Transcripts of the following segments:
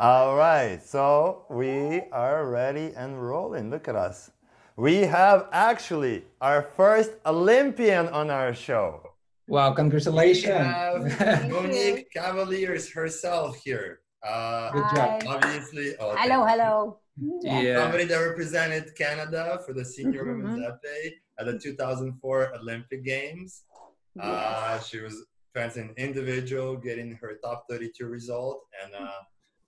All right, so we are ready and rolling. Look at us. We have actually our first Olympian on our show. Wow, congratulations. We have Monique Kavelaars herself here. Uh, Good job. obviously, oh, Hello, hello. Yeah. somebody that represented Canada for the senior Mhm. women's epee at the 2004 Olympic Games. Uh, she was fencing individual, getting her top 32 result, and uh,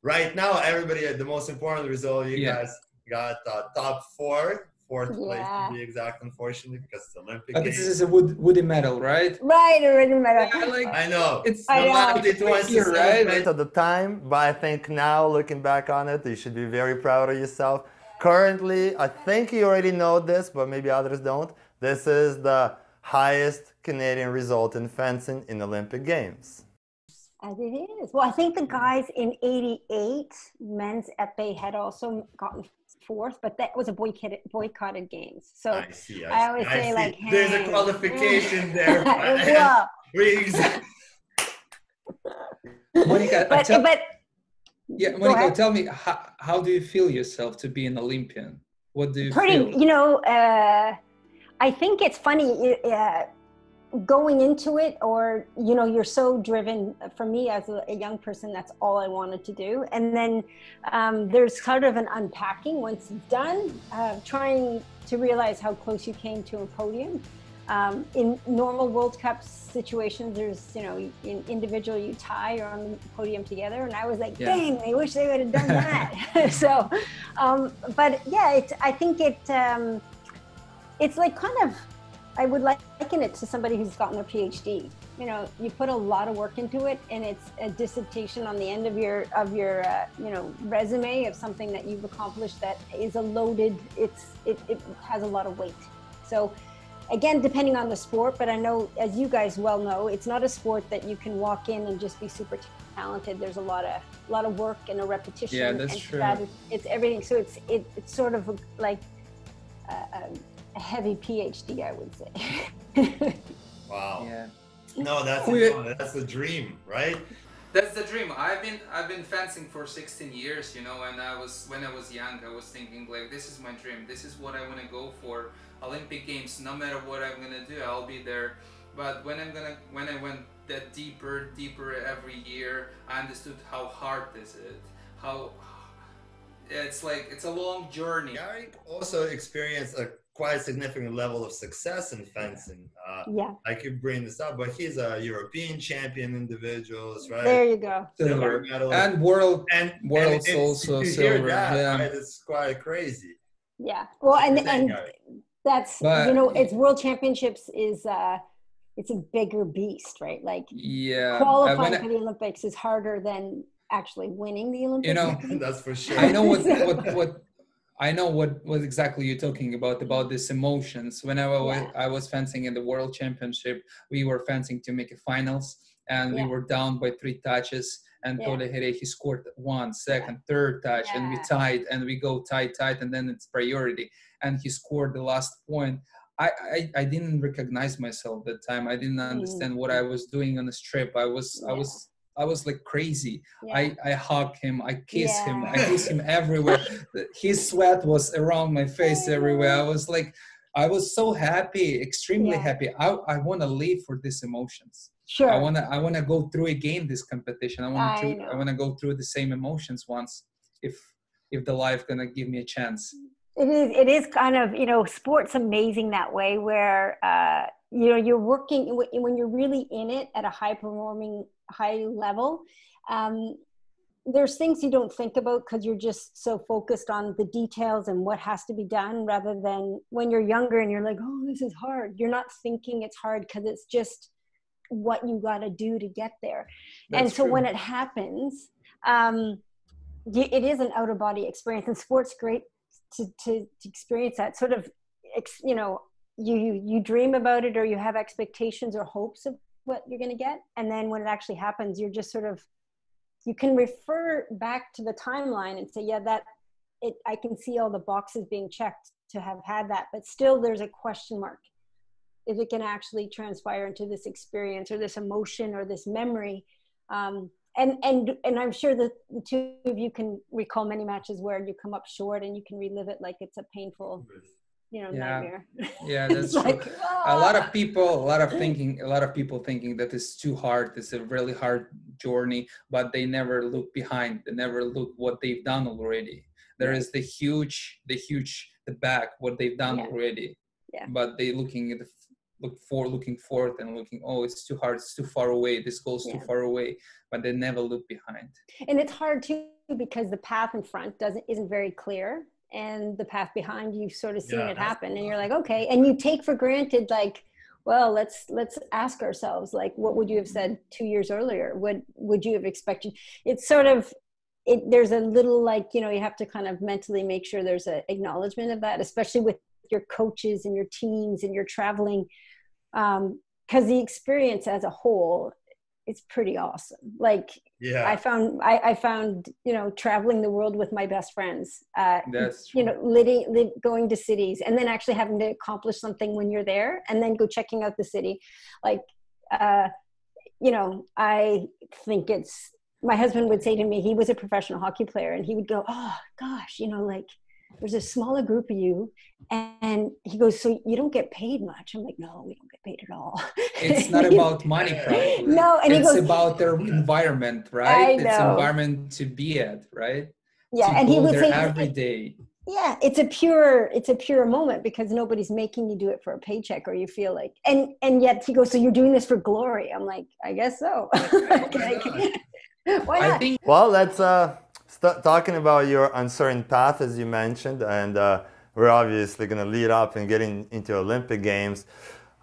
right now, everybody at the most important result, you Yeah. guys got uh, top four, fourth place to be exact, unfortunately, because it's Olympic But this is a wood, woody medal, right? Right, already met Yeah, like I know. it's I know. Nobody wants to Here, right? celebrate. At the time, but I think now, looking back on it, you should be very proud of yourself. Currently, I think you already know this, but maybe others don't. This is the highest Canadian result in fencing in Olympic Games. As it is. Well, I think the guys in 88, men's epee had also gotten fourth, but that was a boycotted, boycotted games. So I see. I, I always say, see. like, there's a qualification there. well, We Monica, but, tell, but yeah, Monica, tell me how, how do you feel yourself to be an Olympian? What do you pretty, feel? you know, uh, I think it's funny uh, going into it, or you know, you're so driven. For me, as a, a young person, that's all I wanted to do. And then um, there's sort of an unpacking once it's done, uh, trying to realize how close you came to a podium. Um, in normal World Cup situations, there's you know, in individual you tie or on the podium together, and I was like, Yeah. dang, I wish they would have done that. so, um, but yeah, it, I think it um, it's like kind of I would liken it to somebody who's gotten a PhD. You know, you put a lot of work into it, and it's a dissertation on the end of your of your uh, you know resume of something that you've accomplished that is a loaded. It's it, it has a lot of weight. So again, depending on the sport, but I know as you guys well know, it's not a sport that you can walk in and just be super talented. There's a lot of a lot of work and a repetition. Yeah, that's and true. It's everything. So it's it, it's sort of like a, a, a heavy PhD, I would say. wow. Yeah. No, that's We- that's the dream, right? That's the dream. I've been I've been fencing for 16 years, you know, and I was when I was young, I was thinking like this is my dream. This is what I want to go for. Olympic Games, no matter what I'm gonna do, I'll be there. But when I'm gonna when I went that deeper, deeper every year, I understood how hard this is. How it's like it's a long journey. Gary also experienced a quite a significant level of success in fencing. Uh, yeah, I could bring this up, but he's a European champion individuals, right? there you go. Silver. medal. And world and world's and it's- also to silver, That, yeah. right, it's quite crazy. Yeah. Well, and What do you think, and Gary? that's But- you know, it's World Championships is uh, it's a bigger beast, right? Like yeah. qualifying I- for the Olympics is harder than actually winning the Olympics. You know, That's for sure. I know what what what I know what was exactly you're talking about about these emotions. Whenever I Yeah. was, I was fencing in the World Championship, we were fencing to make a finals, and Yeah. we were down by three touches. And Yeah. Tole Here, he scored one, second, third touch, and we tied, and we go tight, tight, and then it's priority. And he scored the last point. I, I, I didn't recognize myself that time. I didn't understand what I was doing on the strip. I was I Mm. Was I was like crazy. Yeah. I, I hug him, I kiss him, I kiss him everywhere. His sweat was around my face everywhere. I was like, I was so happy, extremely Yeah. happy. I, I want to live for these emotions. sure. I want to I want to go through again this competition. I want I to. I want to go through the same emotions once if if the life gonna give me a chance. It is. It is kind of you know, sports amazing that way where uh, you know you're working when you're really in it at a high performing high level. Um, there's things you don't think about because you're just so focused on the details and what has to be done rather than when you're younger and you're like oh this is hard. You're not thinking it's hard because it's just what you got to do to get there. And That's so when it happens um, it is an out of body experience and sports great to, to, to experience that sort of you know you, you you dream about it or you have expectations or hopes of what you're going to get and then when it actually happens you're just sort of you can refer back to the timeline and say yeah that it i can see all the boxes being checked to have had that but still there's a question mark if it can actually transpire into this experience or this emotion or this memory. Um, and and and I'm sure that the two of you can recall many matches where you come up short and you can relive it like it's a painful, you know, Yeah. nightmare. Yeah, that's true. like, a lot ah. of people a lot of thinking a lot of people thinking that it's too hard it's a really hard journey but they never look behind they never look what they've done already there is the huge the huge the back what they've done Yeah. already Yeah. but they looking at the look for looking forward and looking oh it's too hard it's too far away this goes too far away but they never look behind and it's hard too because the path in front doesn't isn't very clear and the path behind you've sort of seen Yeah, it happen and you're like okay and you take for granted like well let's let's ask ourselves like what would you have said two years earlier? Would would you have expected it's sort of it there's a little like you know you have to kind of mentally make sure there's an acknowledgement of that especially with your coaches and your teams and your traveling um, because the experience as a whole is pretty awesome like Yeah. I found I, I found you know traveling the world with my best friends, uh, that's you know, living, live, going to cities, and then actually having to accomplish something when you're there, and then go checking out the city. Like, uh, you know, I think it's my husband would say to me, he was a professional hockey player, and he would go, "Oh gosh, you know, like." There's a smaller group of you, and he goes, "So you don't get paid much?" I'm like, "No, we don't get paid at all." it's not about money probably. No, and he it's goes, about their environment right? It's know. environment to be at right? "Yeah," to and he would say, every day. Yeah it's a pure it's a pure moment because nobody's making you do it for a paycheck or you feel like and and yet he goes so you're doing this for glory? I'm like i guess so. Why I not? think Well, let's uh, start talking about your uncertain path, as you mentioned, and uh, we're obviously going to lead up and getting into Olympic Games.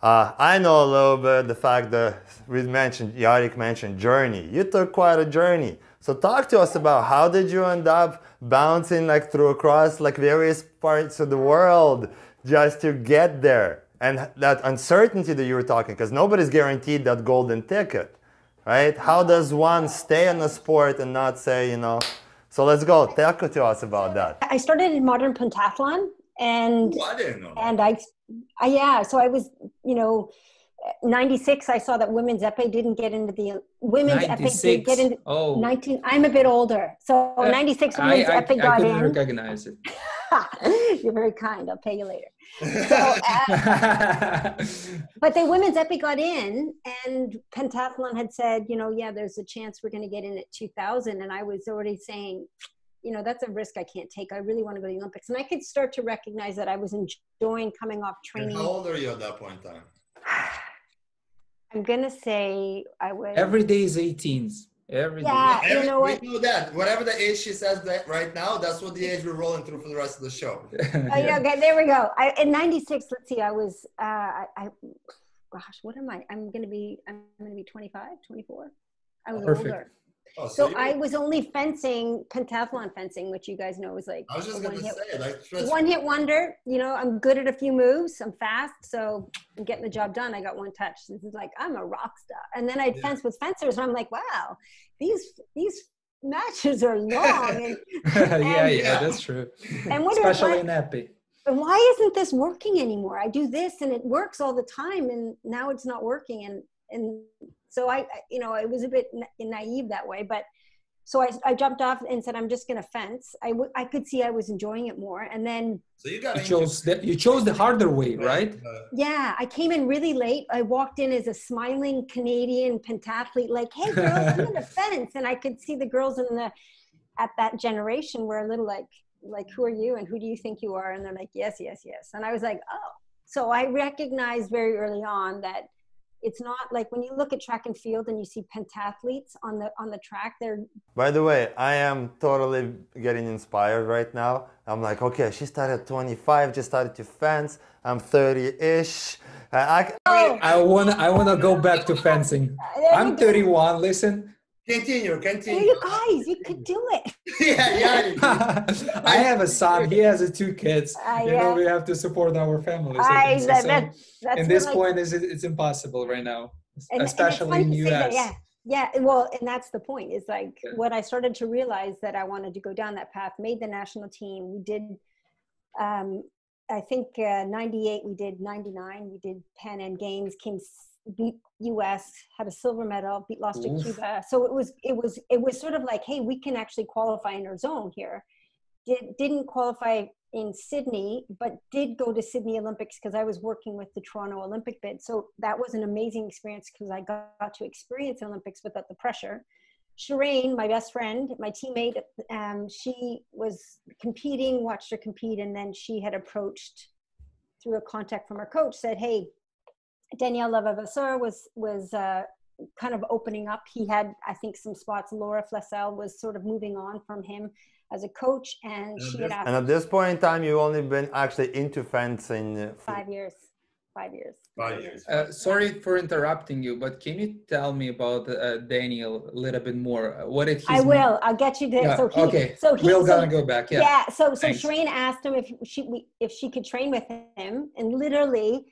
Uh, I know a little bit the fact that we mentioned, Yarik mentioned journey. You took quite a journey. So talk to us about how did you end up bouncing like through across like various parts of the world just to get there, and that uncertainty that you were talking, because nobody's guaranteed that golden ticket right? How does one stay in a sport and not say, you know? So let's go. Talk to us about that. i started in modern pentathlon and Ooh, I didn't know. and I, I yeah so i was you know 96 i saw that women's epee didn't get into the women's epee did 96 get into oh. 19 i'm a bit older. So Uh, 96 I, women's I, epee I got couldn't in. recognize it. You're very kind. I'll pay you later. So uh, but the women's epic got in and pentathlon had said you know yeah there's a chance we're going to get in at 2000 and i was already saying you know that's a risk i can't take. I really want to go to the olympics. And i could start to recognize that i was enjoying coming off And training. how old are you at that point in time? I'm going to say i was Every day is 18s. Every day. Yeah. you know what? We know that. Whatever the age she says that right now, that's what the age we're rolling through for the rest of the show. Oh, yeah, okay, there we go. I, in '96, let's see, I was, uh, I, I, gosh, what am I? I'm gonna be, I'm gonna be 25, 24. I was Perfect. older. Oh, So you- I was only fencing, pentathlon fencing, which you guys know is like I was just gonna one hit, say, like, one hit wonder. You know, I'm good at a few moves. I'm fast, so I'm getting the job done. I got one touch. This is like I'm a rock star. And then I Yeah. fence with fencers, and I'm like, wow, these these matches are long. And, yeah, And- yeah, that's true. and what Especially in Epee. and why isn't this working anymore i do this and it works all the time and now it's not working and and so i I- you know i was a bit na- naive that way but so I, I jumped off and said i'm just going to fence. I, w- I could see i was enjoying it more. And then so you got You chose the, you chose the harder way, right? Uh, yeah i came in really late. I walked in as a smiling canadian pentathlete like hey girls i'm going to fence. And i could see the girls in the at that generation were a little like like who are you and who do you think you are? And they're like yes yes yes. And i was like oh. So i recognized very early on that it's not like when you look at track and field and you see pentathletes on the on the track they're By the way, I am totally getting inspired right now. I'm like, okay, she started at 25, just started to fence. I'm 30-ish. I, I, oh I wanna I wanna go back to fencing. I'm 31. Listen, Continue, There continue. you guys you could do it yeah, yeah. I have a son. He has uh, two kids. I, You know, uh, we have to support our families. I, obviously. that, So that, that's in this what I- point, is it's impossible right now, and- and especially fun in to say that, US. yeah yeah well and that's the point is like Yeah. what i started to realize that i wanted to go down that path made the national team we did um I think uh, 98 we did 99 we did Pan Am Games came s- beat US had a silver medal beat lost to Cuba. So it was it was it was sort of like hey we can actually qualify in our zone here. Did didn't qualify in Sydney but did go to Sydney Olympics because I was working with the Toronto Olympic bid. So that was an amazing experience because I got, to experience Olympics without the pressure. Sherraine, my best friend, my teammate, um, she was competing, watched her compete, and then she had approached through a contact from her coach, said, "Hey, Daniel Levavasseur was was uh, kind of opening up. He had, I think, some spots. Laura Flessel was sort of moving on from him as a coach, and And she this- had asked And at this point in time, you've only been actually into fencing. uh, five years, five years. Five years. Uh, sorry for interrupting you, but can you tell me about uh, Daniel a little bit more? Uh, What did he? I will. I'll get you there. Yeah, so he, okay. So he, We're so gonna go back. Yeah. yeah so so Thanks. Sherraine asked him if she we, if she could train with him and literally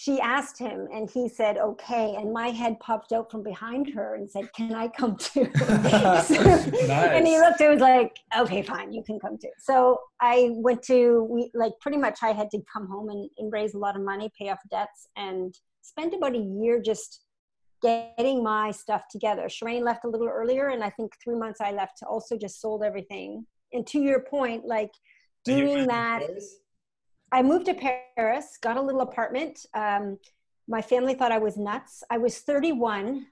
she asked him and he said okay. And my head popped out from behind her and said can i come too? So- and he Nice. looked and was like okay fine you can come too. So i went to we like pretty much i had to come home and, and raise a lot of money pay off debts and spent about a year just getting my stuff together. Sherraine left a little earlier and i think three months i left to also just sold everything. And to your point like doing that? I moved to Paris, got a little apartment. Um, my family thought I was nuts. I was 31,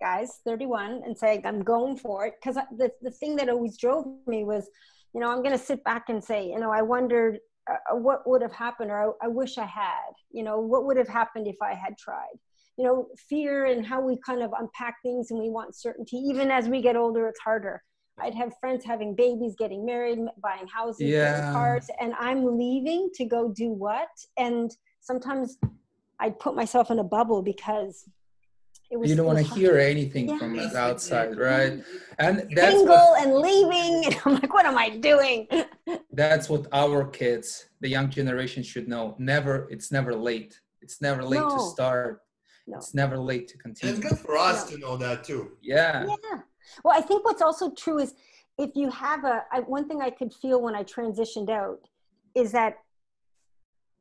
guys, 31, and saying, I'm going for it. Because the, the thing that always drove me was, you know, I'm going to sit back and say, you know, I wondered uh, what would have happened, or I, I wish I had, you know, what would have happened if I had tried. You know, fear and how we kind of unpack things and we want certainty. Even as we get older, it's harder. I'd have friends having babies, getting married, buying houses, Yeah. cars, and I'm leaving to go do what? And sometimes I'd put myself in a bubble because it was You don't want to hear anything Yeah. from That's the the outside, right? And that's single what, and leaving. And I'm like, what am I doing? that's what our kids, the young generation, should know. Never, it's never late. It's never late to start. No. It's never late to And continue. it's good for us No. to know that too. Yeah. Yeah. Well, I think what's also true is if you have a I, one thing I could feel when I transitioned out is that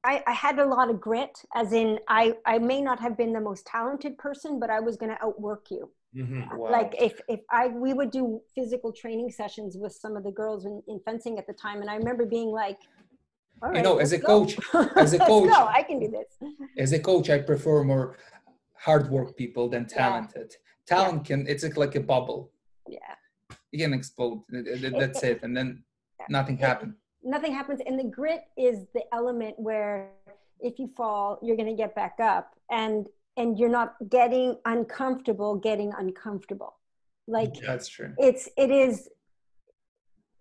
I, I had a lot of grit, as in I I may not have been the most talented person, but I was going to outwork you. Mhm. Wow. Like if if I we would do physical training sessions with some of the girls in, in fencing at the time, and I remember being like, All You know, as a go. coach- as a coach- no, I can do this. As a coach, I prefer more hard work people than Yeah. talented. Talent can, it's like a bubble. Yeah. You can explode. Th- th- That's it. And then nothing happens nothing happens and the grit is the element where if you fall you're going to get back up and and you're not getting uncomfortable getting uncomfortable like That's true. it's it is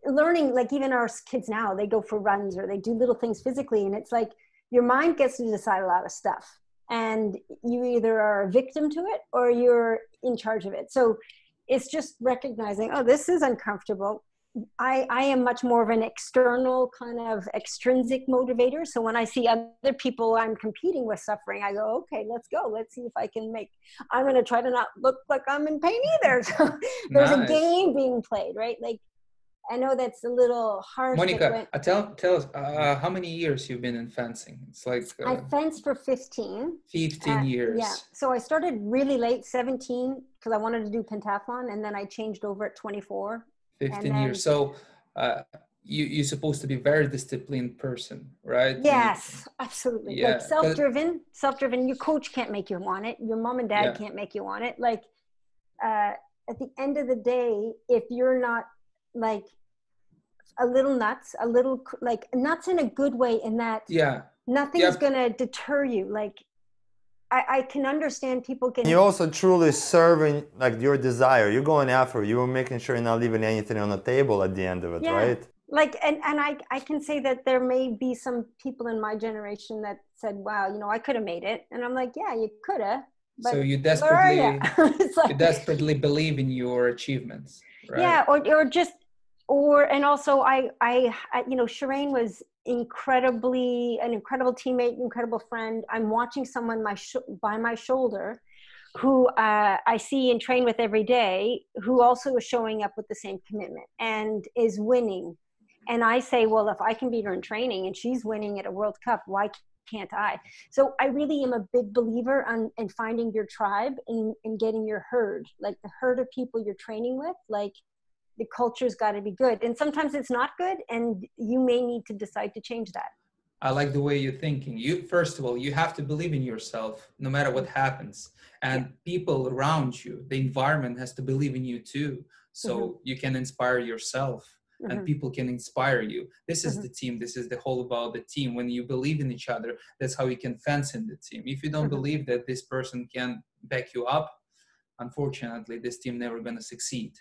learning like even our kids now they go for runs or they do little things physically and it's like your mind gets to decide a lot of stuff and you either are a victim to it or you're in charge of it so it's just recognizing oh this is uncomfortable I, I am much more of an external kind of extrinsic motivator. So when I see other people I'm competing with suffering, I go, okay, let's go. Let's see if I can make, I'm going to try to not look like I'm in pain either. So there's a game being played, right? Like, I know that's a little harsh. but Monica, when- uh, tell, tell us uh, how many years you've been in fencing? It's like I uh, fenced for 15. 15 Uh, years. Yeah. So I started really late, 17, because I wanted to do pentathlon. And then I changed over at 24. 15 then- years. So uh, you, you're supposed to be very disciplined person, right? And- Yes, absolutely. Yeah, like self-driven, self-driven. Your coach can't make you want it. Your mom and dad Yeah. can't make you want it. Like uh, at the end of the day, if you're not like a little nuts, a little like nuts in a good way, in that Yeah. nothing's Yep. gonna deter you. Like I, I can understand people can. You're also truly serving like your desire. You're going after. it. You're making sure you're not leaving anything on the table at the end of it, Yeah. right? like and and I I can say that there may be some people in my generation that said, "Wow, you know, I could have made it," and I'm like, "Yeah, you could have." So you desperately, you? like, you desperately believe in your achievements, right? yeah or, or just or and also I, I you know Sherraine was incredibly an incredible teammate incredible friend. I'm watching someone my sh- by my shoulder who uh, i see and train with every day who also is showing up with the same commitment and is winning. And I say, well, if I can beat her in training and she's winning at a World Cup, why can't I? So I really am a big believer on in finding your tribe and, and getting your herd, like the herd of people you're training with, like the culture's got to be good. And sometimes it's not good, and you may need to decide to change that. I like the way you're thinking. You first of all, you have to believe in yourself no matter what happens. And people around you, the environment has to believe in you too. So Mhm. you can inspire yourself and Mhm. people can inspire you. This is Mhm. the team. This is the whole about the team. When you believe in each other, that's how you can fence in the team. If you don't Mhm. believe that this person can back you up, unfortunately, this team never gonna succeed.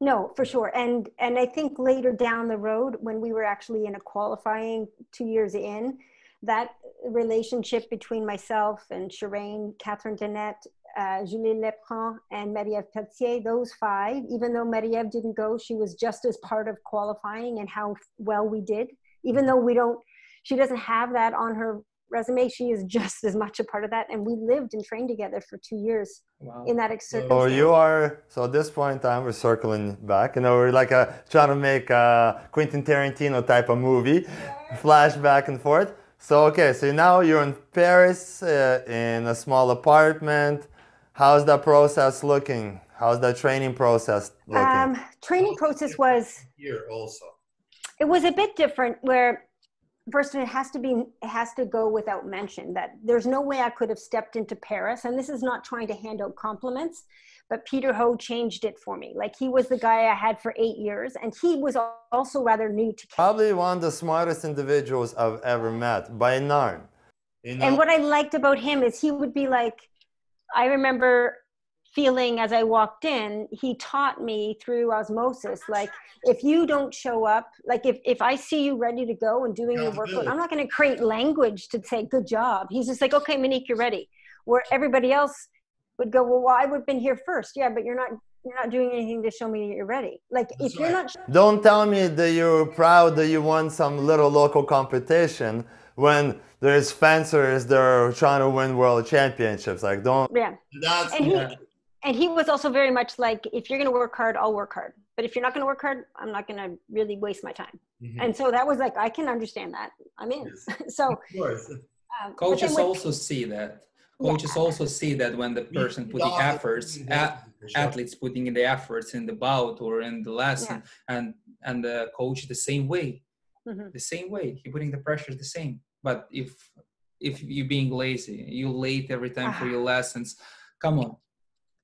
No, for sure. And and I think later down the road, when we were actually in a qualifying two years in, that relationship between myself and Sherraine, Catherine Dunnette, uh, Julie Leprohon, and Marie-Ève Pelletier, those five, even though Marie-Ève didn't go, she was just as part of qualifying and how well we did. Even though we don't, she doesn't have that on her resume, she is just as much a part of that. And we lived and trained together for two years Wow. in that circumstance. So you are so at this point in time we're circling back. You know, we're like a, trying to make a Quentin Tarantino type of movie, flash back and forth. So okay, so now you're in Paris uh, in a small apartment. How's that process looking? How's that training process looking? um, training process was Here also. it was a bit different where first it has to be it has to go without mention that there's no way i could have stepped into paris and this is not trying to hand out compliments but peter ho changed it for me. Like he was the guy i had for eight years and he was also rather new to Probably one of the smartest individuals I've ever met by none. You know, and what i liked about him is he would be like i remember feeling as i walked in he taught me through osmosis like if you don't show up like if, if i see you ready to go and doing your workout i'm not going to create language to say good job he's just like okay monique you're ready where everybody else would go well, well i would have been here first yeah but you're not you're not doing anything to show me that you're ready like That's if you're not Don't tell me that you're proud that you won some little local competition when there's fencers that are trying to win world championships. Like, don't. yeah that's and he Yeah. And he was also very much like if you're going to work hard i'll work hard but if you're not going to work hard i'm not going to really waste my time Mhm. and so that was like i can understand that i'm in so of course. um, Coaches with- also see that. Yeah. Coaches also see that when the person put the efforts, a- athletes putting in the efforts in the bout or in the lesson, and and the coach the same way, Mhm. the same way. He putting the pressure the same. But if if you being lazy, you late every time for Ah. your lessons. Come on,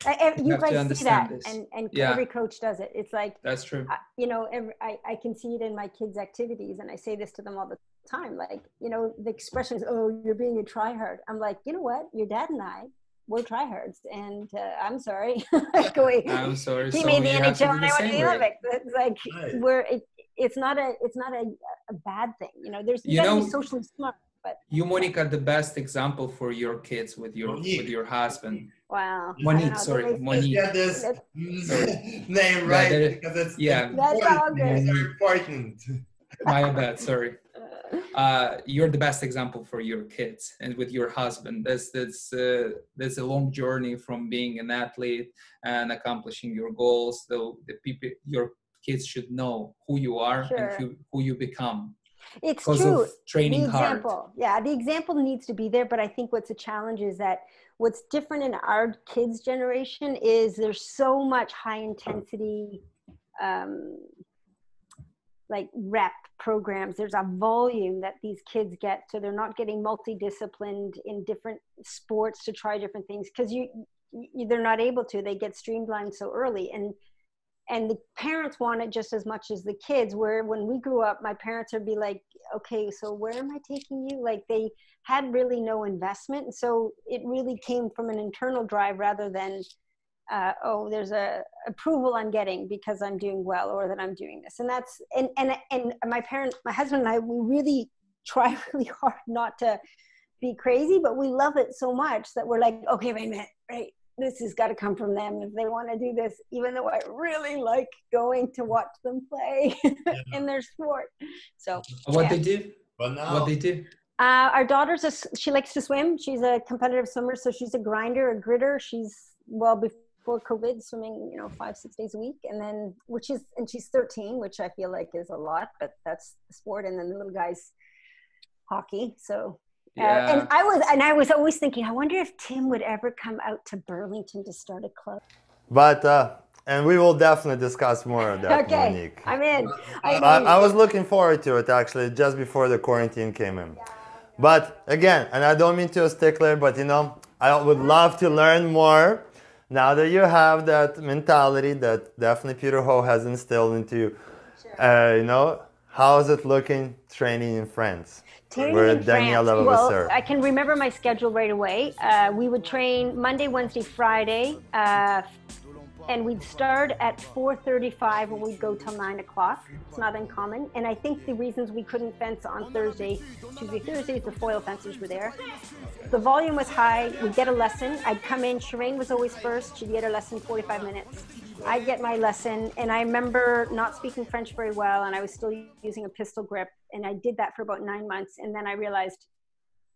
I- I- you have guys see that this. and and Yeah. every coach does it it's like that's true. I- you know every, I, I can see it in my kids activities and i say this to them all the time like you know the expression is oh you're being a tryhard i'm like you know what your dad and i were tryhards and uh, i'm sorry like, wait, I'm sorry. he so made the you have nhl and i went to the olympics it's like Right. we're it, it's not a it's not a, a bad thing you know there's you, You gotta know- be socially smart but You, Monica, the best example for your kids with your Monique. with your husband. Wow I Monique, know, sorry, they- they- Monique. Get this name right there- because it's yeah. That's all important. good. It's very important. My bad. Sorry. uh, you're the best example for your kids and with your husband. That's that's uh, that's a long journey from being an athlete and accomplishing your goals. So the people, your kids should know who you are and who, who you become it's true. training the hard. example yeah the example needs to be there but i think what's a challenge is that what's different in our kids generation is there's so much high intensity um, like rep programs. There's a volume that these kids get so they're not getting multidisciplined in different sports to try different things because you, you they're not able to. They get streamlined so early. And and the parents want it just as much as the kids where when we grew up my parents would be like okay so where am i taking you? Like they had really no investment and so it really came from an internal drive rather than uh, oh there's a approval i'm getting because i'm doing well or that i'm doing this. And that's and and and my parents my husband and i we really try really hard not to be crazy but we love it so much that we're like okay wait a minute right this has got to come from them if they want to do this even though i really like going to watch them play in their sport so What yeah. they do? But now, What they do? uh, our daughter's a, s- she likes to swim she's a competitive swimmer so she's a grinder a gritter she's well before COVID, swimming, you know, five, six days a week. And then, which is, and she's 13, which I feel like is a lot, but that's the sport. And then the little guy's hockey. So, uh, Yeah. and I was, and I was always thinking, I wonder if Tim would ever come out to Burlington to start a club. But uh, and we will definitely discuss more of that, okay. Monique. I'm in. I'm I, in. I was looking forward to it actually just before the quarantine came in. But again, and I don't mean to a stickler, but you know, I would love to learn more now that you have that mentality that definitely Peter Ho has instilled into you. Uh, you know, how is it looking training in France? Training Where in Daniel France. Well, there. I can remember my schedule right away. Uh, we would train Monday, Wednesday, Friday, uh, and we'd start at 4:35 and we'd go till nine o'clock. It's not uncommon. And I think the reasons we couldn't fence on Thursday, Tuesday, Thursdays, the foil fencers were there. The volume was high. We'd get a lesson. I'd come in. Sherraine was always first. She'd get her lesson 45 minutes. I'd get my lesson, and I remember not speaking French very well, and I was still using a pistol grip, and I did that for about nine months, and then I realized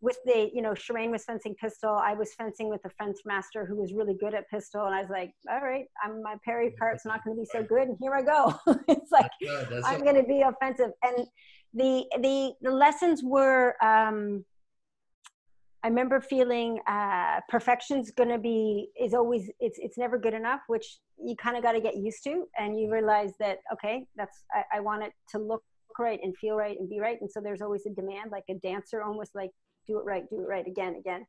with the, you know, Sherraine was fencing pistol, I was fencing with a fence master who was really good at pistol, and I was like, all right, I'm my parry part's not going to be so good, and here I go. it's like Yeah, that's I'm going to be offensive. And the the the lessons were. Um, I remember feeling uh, perfection's going to be is always it's it's never good enough, which you kind of got to get used to, and you realize that okay, that's I, I want it to look right and feel right and be right, and so there's always a demand, like a dancer, almost like do it right, do it right again, again.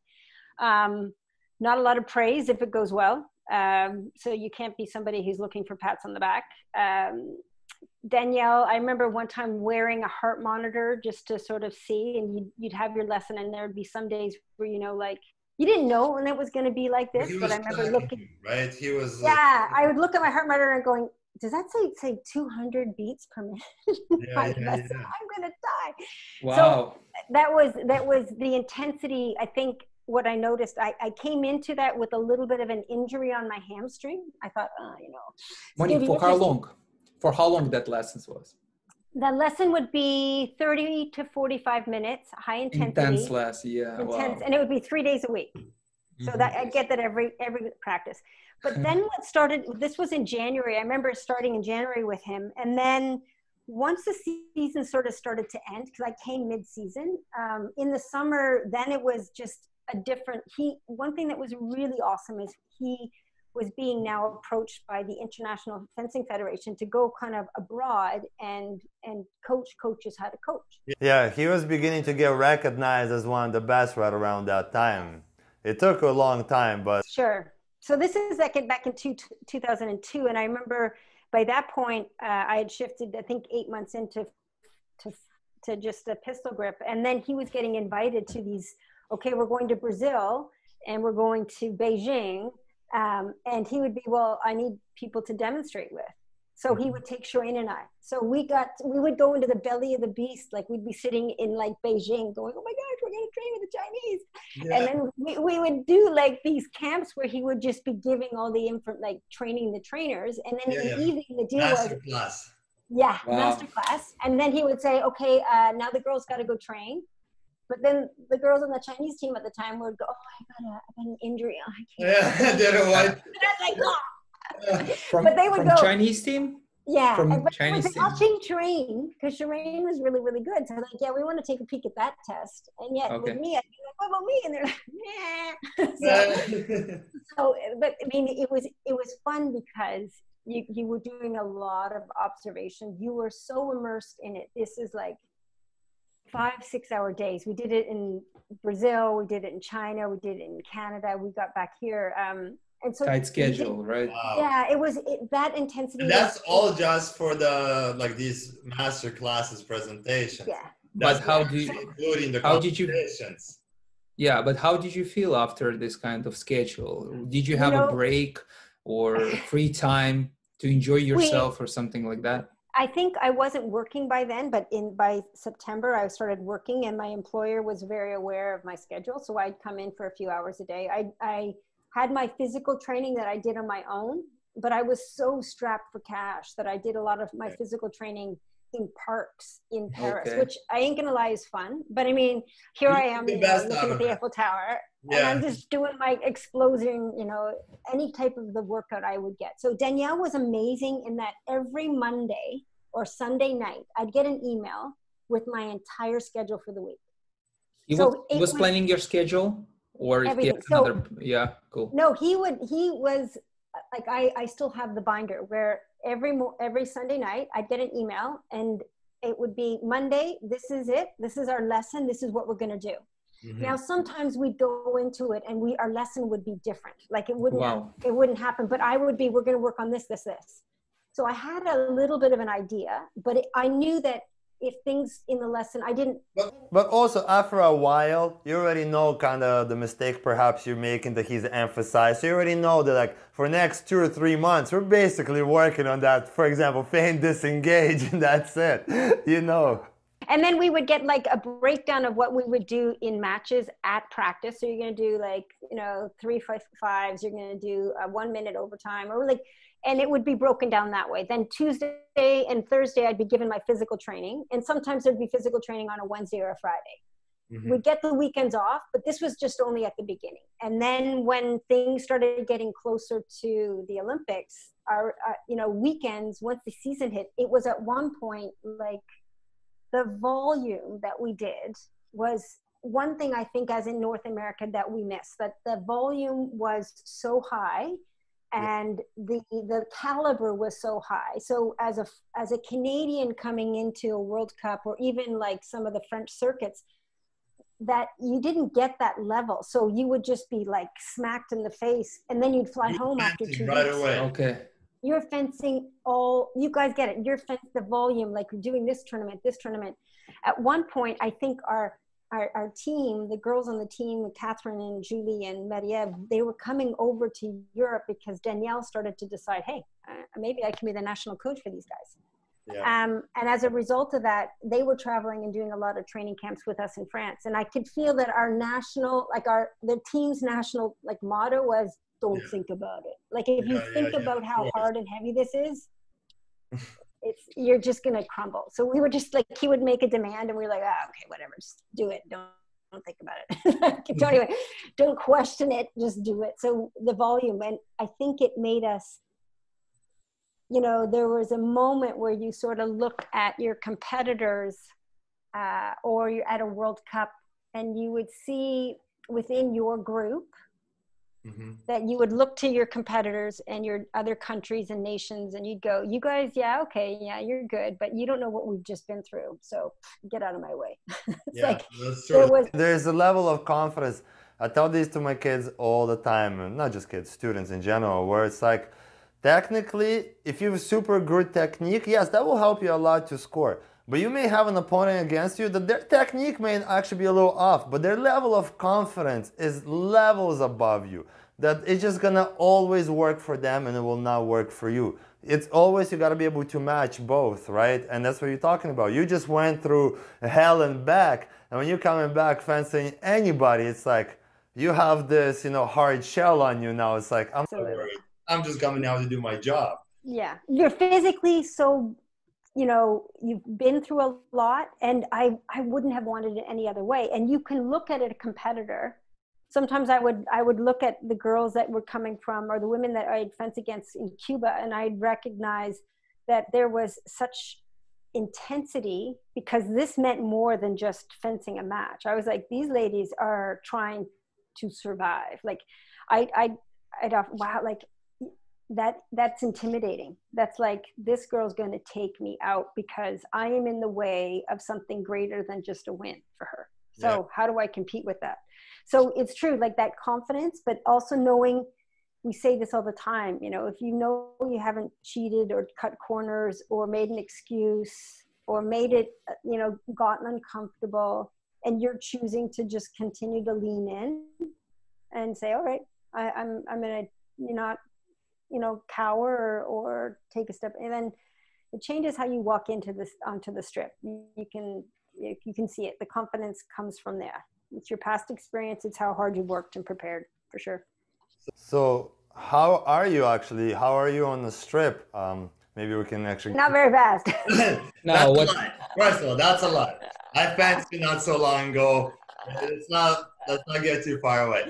Um, not a lot of praise if it goes well. Um, so you can't be somebody who's looking for pats on the back. Um, Daniel, I remember one time wearing a heart monitor just to sort of see, and you'd, you'd have your lesson, and there'd be some days where you know, like you didn't know when it was going to be like this, he but I remember tracking looking. right? He was. uh, Yeah, I would look at my heart monitor and going, "Does that say say 200 beats per minute?" Yeah, yeah, yeah. I'm going to die Wow. that was that was the intensity i think what i noticed I, I came into that with a little bit of an injury on my hamstring i thought uh, you know it's gonna Monique, for how long? For how long that lessons was? the lesson would be 30 to 45 minutes high intensity Intense less, yeah. intense Wow. and it would be three days a week so that i get that every every practice but then what started this was in january i remember starting in january with him and then once the season sort of started to end because i came mid-season um, in the summer then it was just a different he one thing that was really awesome is he was being now approached by the international fencing federation to go kind of abroad and and coach coaches how to coach Yeah, he was beginning to get recognized as one of the best right around that time. It took a long time, but Sure. So this is like back in two, 2002, and I remember by that point uh, I had shifted, I think, eight months into to to just a pistol grip, and then he was getting invited to these. Okay, we're going to Brazil, and we're going to Beijing, um, and he would be, well, I need people to demonstrate with. So he would take Sherraine and I. So we got, we would go into the belly of the beast, like we'd be sitting in like Beijing, going, "Oh my gosh, we're gonna train with the Chinese." Yeah. and then we, we would do like these camps where he would just be giving all the info like training the trainers and then in the yeah. evening the deal Master was class. yeah Wow. master class and then he would say okay uh, now the girls got to go train but then the girls on the chinese team at the time would go oh i got, a, I got an injury oh, i can't Yeah, they don't want. and I was like, "Oh." From, But they would from go- Chinese team? yeah From and- but Chinese Chinese I'll team. change Sherraine because Sherraine was really really good so like yeah we want to take a peek at that test and yet Okay. with me I'd be like what about me and they're like nah. so, so but i mean it was it was fun because you you were doing a lot of observation you were so immersed in it this is like five six hour days we did it in brazil we did it in china we did it in canada we got back here um and so Tight schedule, right? wow. yeah it was it, that intensity And that's was- all just for the like these master classes presentations. yeah But how not do you, including the how did you- yeah, but how did you feel after this kind of schedule? Did you have know- a break or free time to enjoy yourself or something like that? I think I wasn't working by then, but in by September I started working, and my employer was very aware of my schedule. So I'd come in for a few hours a day. I I had my physical training that I did on my own, but I was so strapped for cash that I did a lot of my physical training in parks in Paris, Okay. which I ain't gonna lie is fun. But I mean, here You I am you know, looking at the. Eiffel Tower, and I'm just doing my exploding, you know, any type of the workout I would get. So Daniel was amazing in that every Monday or Sunday night, I'd get an email with my entire schedule for the week. He So was, it was planning your schedule, or he Everything. had So- yeah, cool. No, he would. He was like I. I still have the binder where every mo- every Sunday night I'd get an email and it would be Monday. This is it. This is our lesson. This is what we're gonna do. Mhm. Now sometimes we'd go into it and we our lesson would be different. Like it wouldn't Wow. it wouldn't happen. But I would be we're gonna work on this this this. So I had a little bit of an idea, but it, I knew that if things in the lesson I didn't But also after a while, you already know kind of the mistake perhaps you're making that he's emphasized. So you already know that like for next two or three months, we're basically working on that. For example, feint disengage, and that's it. You know. and then we would get like a breakdown of what we would do in matches at practice so you're going to do like you know three five fives you're going to do a one minute overtime or like and it would be broken down that way. Then tuesday and thursday i'd be given my physical training and sometimes there'd be physical training on a wednesday or a friday. Mhm. we'd get the weekends off but this was just only at the beginning. And then when things started getting closer to the olympics our uh, you know weekends once the season hit it was at one point like the volume that we did was one thing I think as in North America that we missed that the volume was so high and the the caliber was so high. So as a as a Canadian coming into a World Cup or even like some of the French circuits that you didn't get that level. So you would just be like smacked in the face and then you'd fly You home after fencing two right weeks. away. Okay. you're fencing all you guys get it. You're fence the volume like you're doing this tournament this tournament. At one point i think our our, our team the girls on the team catherine and julie and Maria, they were coming over to europe because daniel started to decide hey uh, maybe i can be the national coach for these guys Yeah. um, and as a result of that, they were traveling and doing a lot of training camps with us in France. And I could feel that our national, like our the team's national like motto was "Don't Yeah. think about it." Like if you Yeah, yeah, think about how hard and heavy this is, it's you're just gonna crumble. So we were just like he would make a demand, and we were like, "Ah, okay, whatever, just do it. Don't." Don't think about it. don't even, don't question it. Just do it. So the volume, and I think it made us you know, there was a moment where you sort of look at your competitors uh, or you're at a World Cup and you would see within your group Mhm. that you would look to your competitors and your other countries and nations and you'd go, you guys, yeah, okay, yeah, you're good, but you don't know what we've just been through. So get out of my way. it's Yeah, like there was There's a level of confidence. I tell these to my kids all the time, not just kids, students in general, where it's like, technically, if you have super good technique, yes, that will help you a lot to score. But you may have an opponent against you that their technique may actually be a little off, but their level of confidence is levels above you. That it's just gonna always work for them and it will not work for you. It's always you gotta be able to match both, right? And that's what you're talking about. You just went through hell and back, and when you're coming back fencing anybody, it's like you have this, you know, hard shell on you now. It's like I'm Don't. I'm just coming now to do my job. yeah you're physically so you know you've been through a lot and i i wouldn't have wanted it any other way. And you can look at a competitor. Sometimes i would i would look at the girls that were coming from or the women that i'd fence against in cuba and i'd recognize that there was such intensity because this meant more than just fencing a match. I was like these ladies are trying to survive. Like i i i'd off wow like that that's intimidating. That's like this girl's going to take me out because i am in the way of something greater than just a win for her. So Yeah. how do i compete with that? So it's true like that confidence but also knowing we say this all the time you know if you know you haven't cheated or cut corners or made an excuse or made it you know gotten uncomfortable and you're choosing to just continue to lean in and say all right I, i'm i'm gonna you not you know cower or, or take a step and then it changes how you walk into this onto the strip you, you can you, you can see it the confidence comes from there it's your past experience it's how hard you worked and prepared for sure So, how are you actually? How are you on the strip? Um, Maybe we can actually. Not very fast. No, that's what- a. First of all, that's a lot I fenced not so long ago. It's not. Let's not get too far away.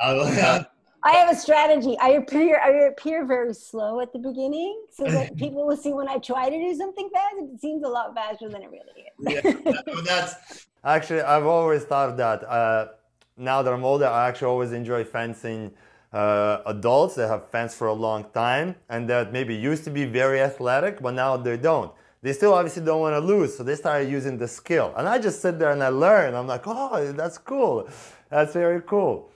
I'll- I have a strategy. I appear I appear very slow at the beginning, so that people will see when I try to do something fast, it seems a lot faster than it really is. yeah, that's Actually, I've always thought that. Uh, now that I'm older, I actually always enjoy fencing uh, adults that have fenced for a long time and that maybe used to be very athletic, but now they don't. They still obviously don't want to lose, so they started using the skill. And I just sit there and I learn. I'm like, oh, that's cool. That's very cool.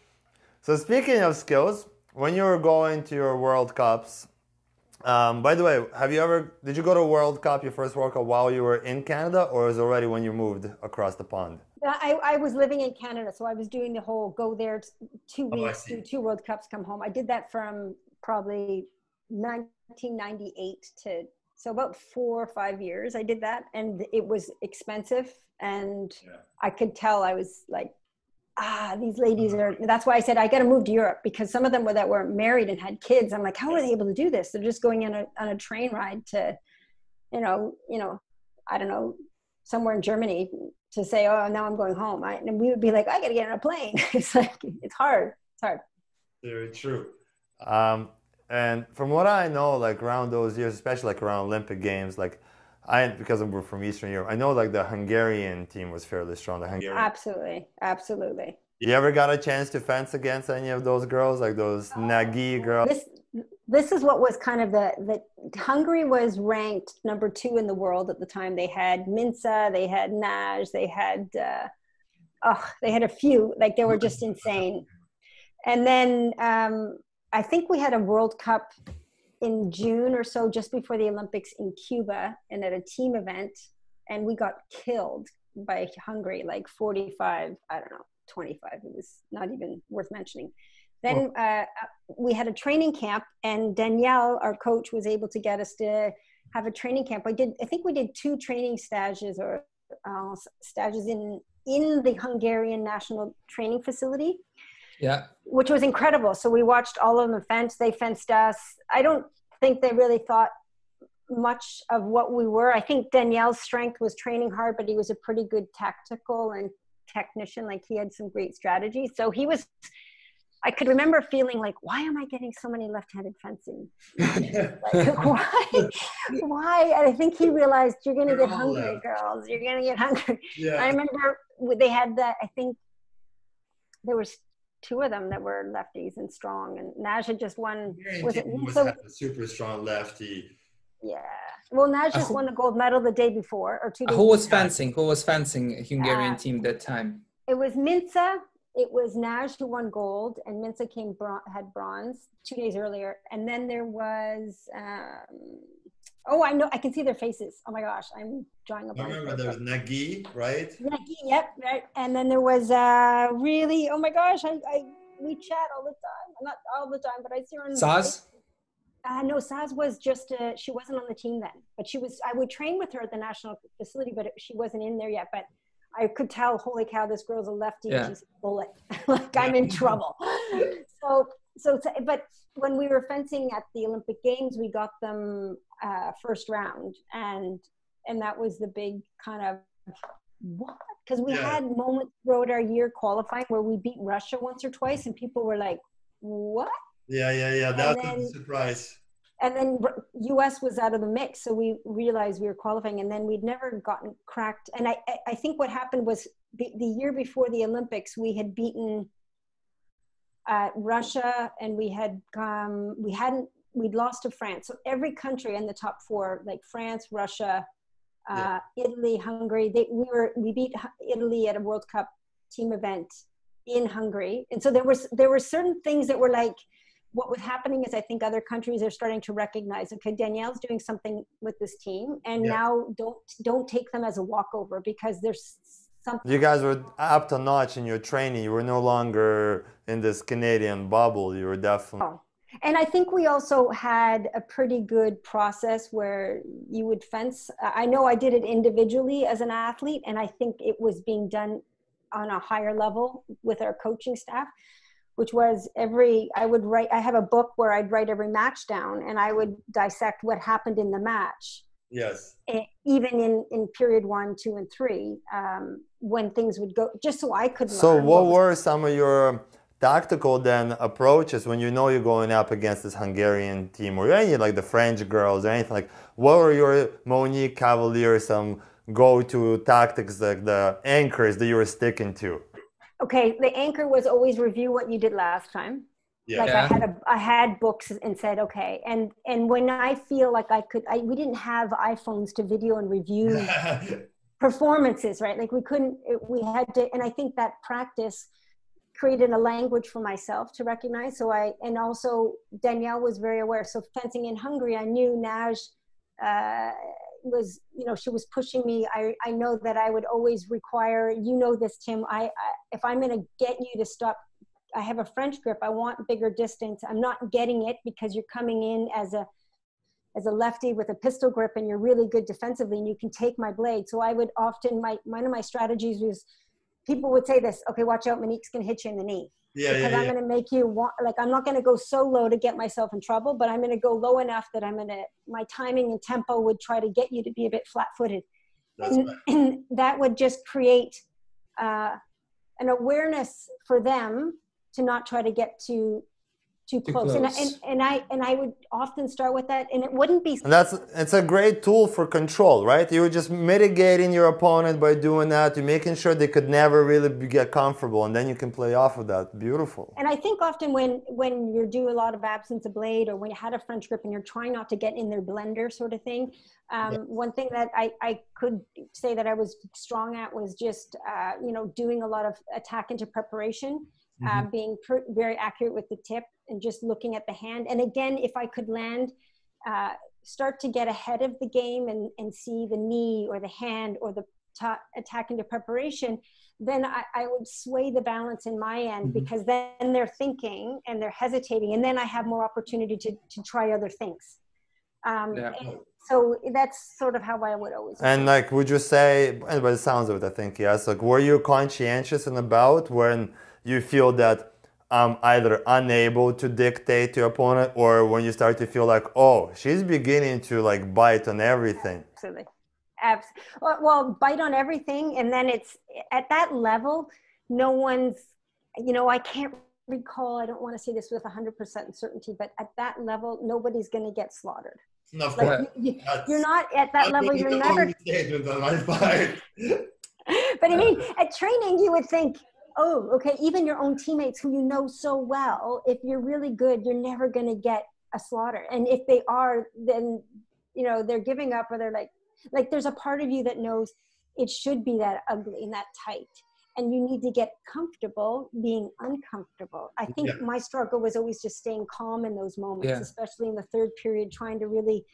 So speaking of skills, when you were going to your World Cups, um, by the way, have you ever did you go to a World Cup, your first World Cup, while you were in Canada, or was it already when you moved across the pond? I, I was living in Canada, so I was doing the whole go there two Oh, weeks, see. do two World Cups, come home. I did that from probably 1998 to so about four or five years. I did that, and it was expensive, and Yeah. I could tell I was like, ah, these ladies are. That's why I said I got to move to Europe because some of them were that were married and had kids. I'm like, how are they able to do this? They're just going on a on a train ride to, you know, you know, I don't know, somewhere in Germany to say, oh, now I'm going home. I, and we would be like, I got to get on a plane. it's like, it's hard. It's hard. very true. Um, and from what I know, like around those years, especially like around Olympic Games, like I because we're from Eastern Europe, I know like the Hungarian team was fairly strong. The Hungarian. Absolutely. Absolutely. You ever got a chance to fence against any of those girls, like those Nagy girls? This, this is what was kind of the, the Hungary was ranked number two in the world at the time. They had Mincza, they had Nagy, they had, uh, oh, they had a few, like they were just insane. And then um, I think we had a World Cup in June or so, just before the Olympics in Cuba, and at a team event, and we got killed by Hungary, like 45, I don't know, 25. It was not even worth mentioning. Then uh, we had a training camp, and Daniel, our coach, was able to get us to have a training camp. I did, I think we did two training stages or uh, stages in in the Hungarian National Training Facility Yeah. which was incredible. So we watched all of them fence. They fenced us. I don't think they really thought much of what we were. I think Daniel's strength was training hard, but he was a pretty good tactical and technician. Like he had some great strategy. So he was. I could remember feeling like, why am I getting so many left-handed fencing? Like, why? Why? And I think he realized you're going to get Hungary, girls. You're going to get Hungary. I remember they had that. I think there was two of them that were lefties and strong, and Nagy had just won. Was it team always so? a super strong lefty. Yeah. Well, Nagy just won the gold medal the day before, or two days. Who was before. fencing? Who was fencing Hungarian Uh, team that time? It was Mincza. It was Nagy who won gold, and Mincza came bron- had bronze two days earlier, and then there was. Um, oh, I know. I can see their faces. Oh my gosh, I'm drawing a I blank. remember there was Nagy, right? Nike, yep, right. And then there was uh really, oh my gosh, I, I we chat all the time. Not all the time, but I see her on the. Szász? Uh, no, Szász was just uh, she wasn't on the team then, but she was. I would train with her at the national facility, but it, she wasn't in there yet. But I could tell, holy cow, this girl's a lefty. Yeah. She's a bullet. like I'm in trouble. so, so, but when we were fencing at the Olympic Games, we got them uh, first round, and and that was the big kind of what? Because we Yeah. had moments throughout our year qualifying where we beat Russia once or twice, and people were like, "What?" Yeah, yeah, yeah. That was a surprise. and then us was out of the mix so we realized we were qualifying and then we'd never gotten cracked and i I- i think what happened was the, the year before the olympics we had beaten uh, russia and we had um, we hadn't we'd lost to france. So every country in the top four like france russia uh, italy hungary they, we were we beat italy at a world cup team event in hungary. And so there was there were certain things that were like what was happening is I think other countries are starting to recognize okay Daniel's doing something with this team and Yeah. now don't don't take them as a walkover because there's something You guys were up to notch in your training. You were no longer in this Canadian bubble. You were definitely. Oh. and I think we also had a pretty good process where you would fence I know I did it individually as an athlete and I think it was being done on a higher level with our coaching staff which was every I would write. I have a book where I'd write every match down, and I would dissect what happened in the match. Yes. Even in in period one, two, and three, um, when things would go, just so I could. So, learn what was- were some of your tactical then approaches when you know you're going up against this Hungarian team or any like the French girls or anything like? What were your Monique Kavelaars some go-to tactics, like the anchors that you were sticking to? Okay, the anchor was always review what you did last time. Yeah. like I had a, I had books and said okay, and and when I feel like I could, I we didn't have iPhones to video and review performances, right? Like we couldn't, it, we had to, and I think that practice created a language for myself to recognize. So I, and also Daniel was very aware. So fencing in Hungary, I knew Nagy uh, was, you know, she was pushing me. I, I know that I would always require, you know, this, Tim, I, I if I'm going to get you to stop, I have a French grip. I want bigger distance. I'm not getting it because you're coming in as a, as a lefty with a pistol grip and you're really good defensively and you can take my blade. So I would often, my, one of my strategies was people would say this, okay, watch out, Monique's gonna hit you in the knee. yeah, Because yeah, I'm yeah. gonna make you want, like, I'm not gonna go so low to get myself in trouble, but I'm gonna go low enough that I'm gonna, my timing and tempo would try to get you to be a bit flat footed. And, right. and that would just create uh, an awareness for them to not try to get too, too Too close. And, I- close. and, and I, and I would often start with that and it wouldn't be And that's it's a great tool for control, right? You're just mitigating your opponent by doing that. You're making sure they could never really be, get comfortable, and then you can play off of that. Beautiful. And I think often when when you do a lot of absence of blade or when you had a French grip and you're trying not to get in their blender sort of thing, um, one thing that I, I could say that I was strong at was just uh, you know doing a lot of attack into preparation, uh, being per- very accurate with the tip and just looking at the hand. And again, if I could land. Uh, start to get ahead of the game and, and see the knee or the hand or the ta- attack into preparation, then I, I would sway the balance in my end Mhm. because then they're thinking and they're hesitating, and then I have more opportunity to, to try other things. Um, Yeah. So that's sort of how I would always. And like, would you say, and by the sounds of it, I think yes. Like, were you conscientious in about when you feel that I'm either unable to dictate to your opponent, or when you start to feel like, oh, she's beginning to like bite on everything? absolutely Abs- well, well bite on everything and then it's at that level no one's you know i can't recall i don't want to say this with 100% certainty but at that level nobody's going to get slaughtered No, of like course. you, you, That's- you're not at that that level you're the never only statement on my part. but I mean, at training, you would think, oh, okay, even your own teammates who you know so well, if you're really good, you're never going to get a slaughter. And if they are, then, you know, they're giving up or they're like, like there's a part of you that knows it should be that ugly and that tight. And you need to get comfortable being uncomfortable. I think Yeah. my struggle was always just staying calm in those moments, Yeah. especially in the third period, trying to really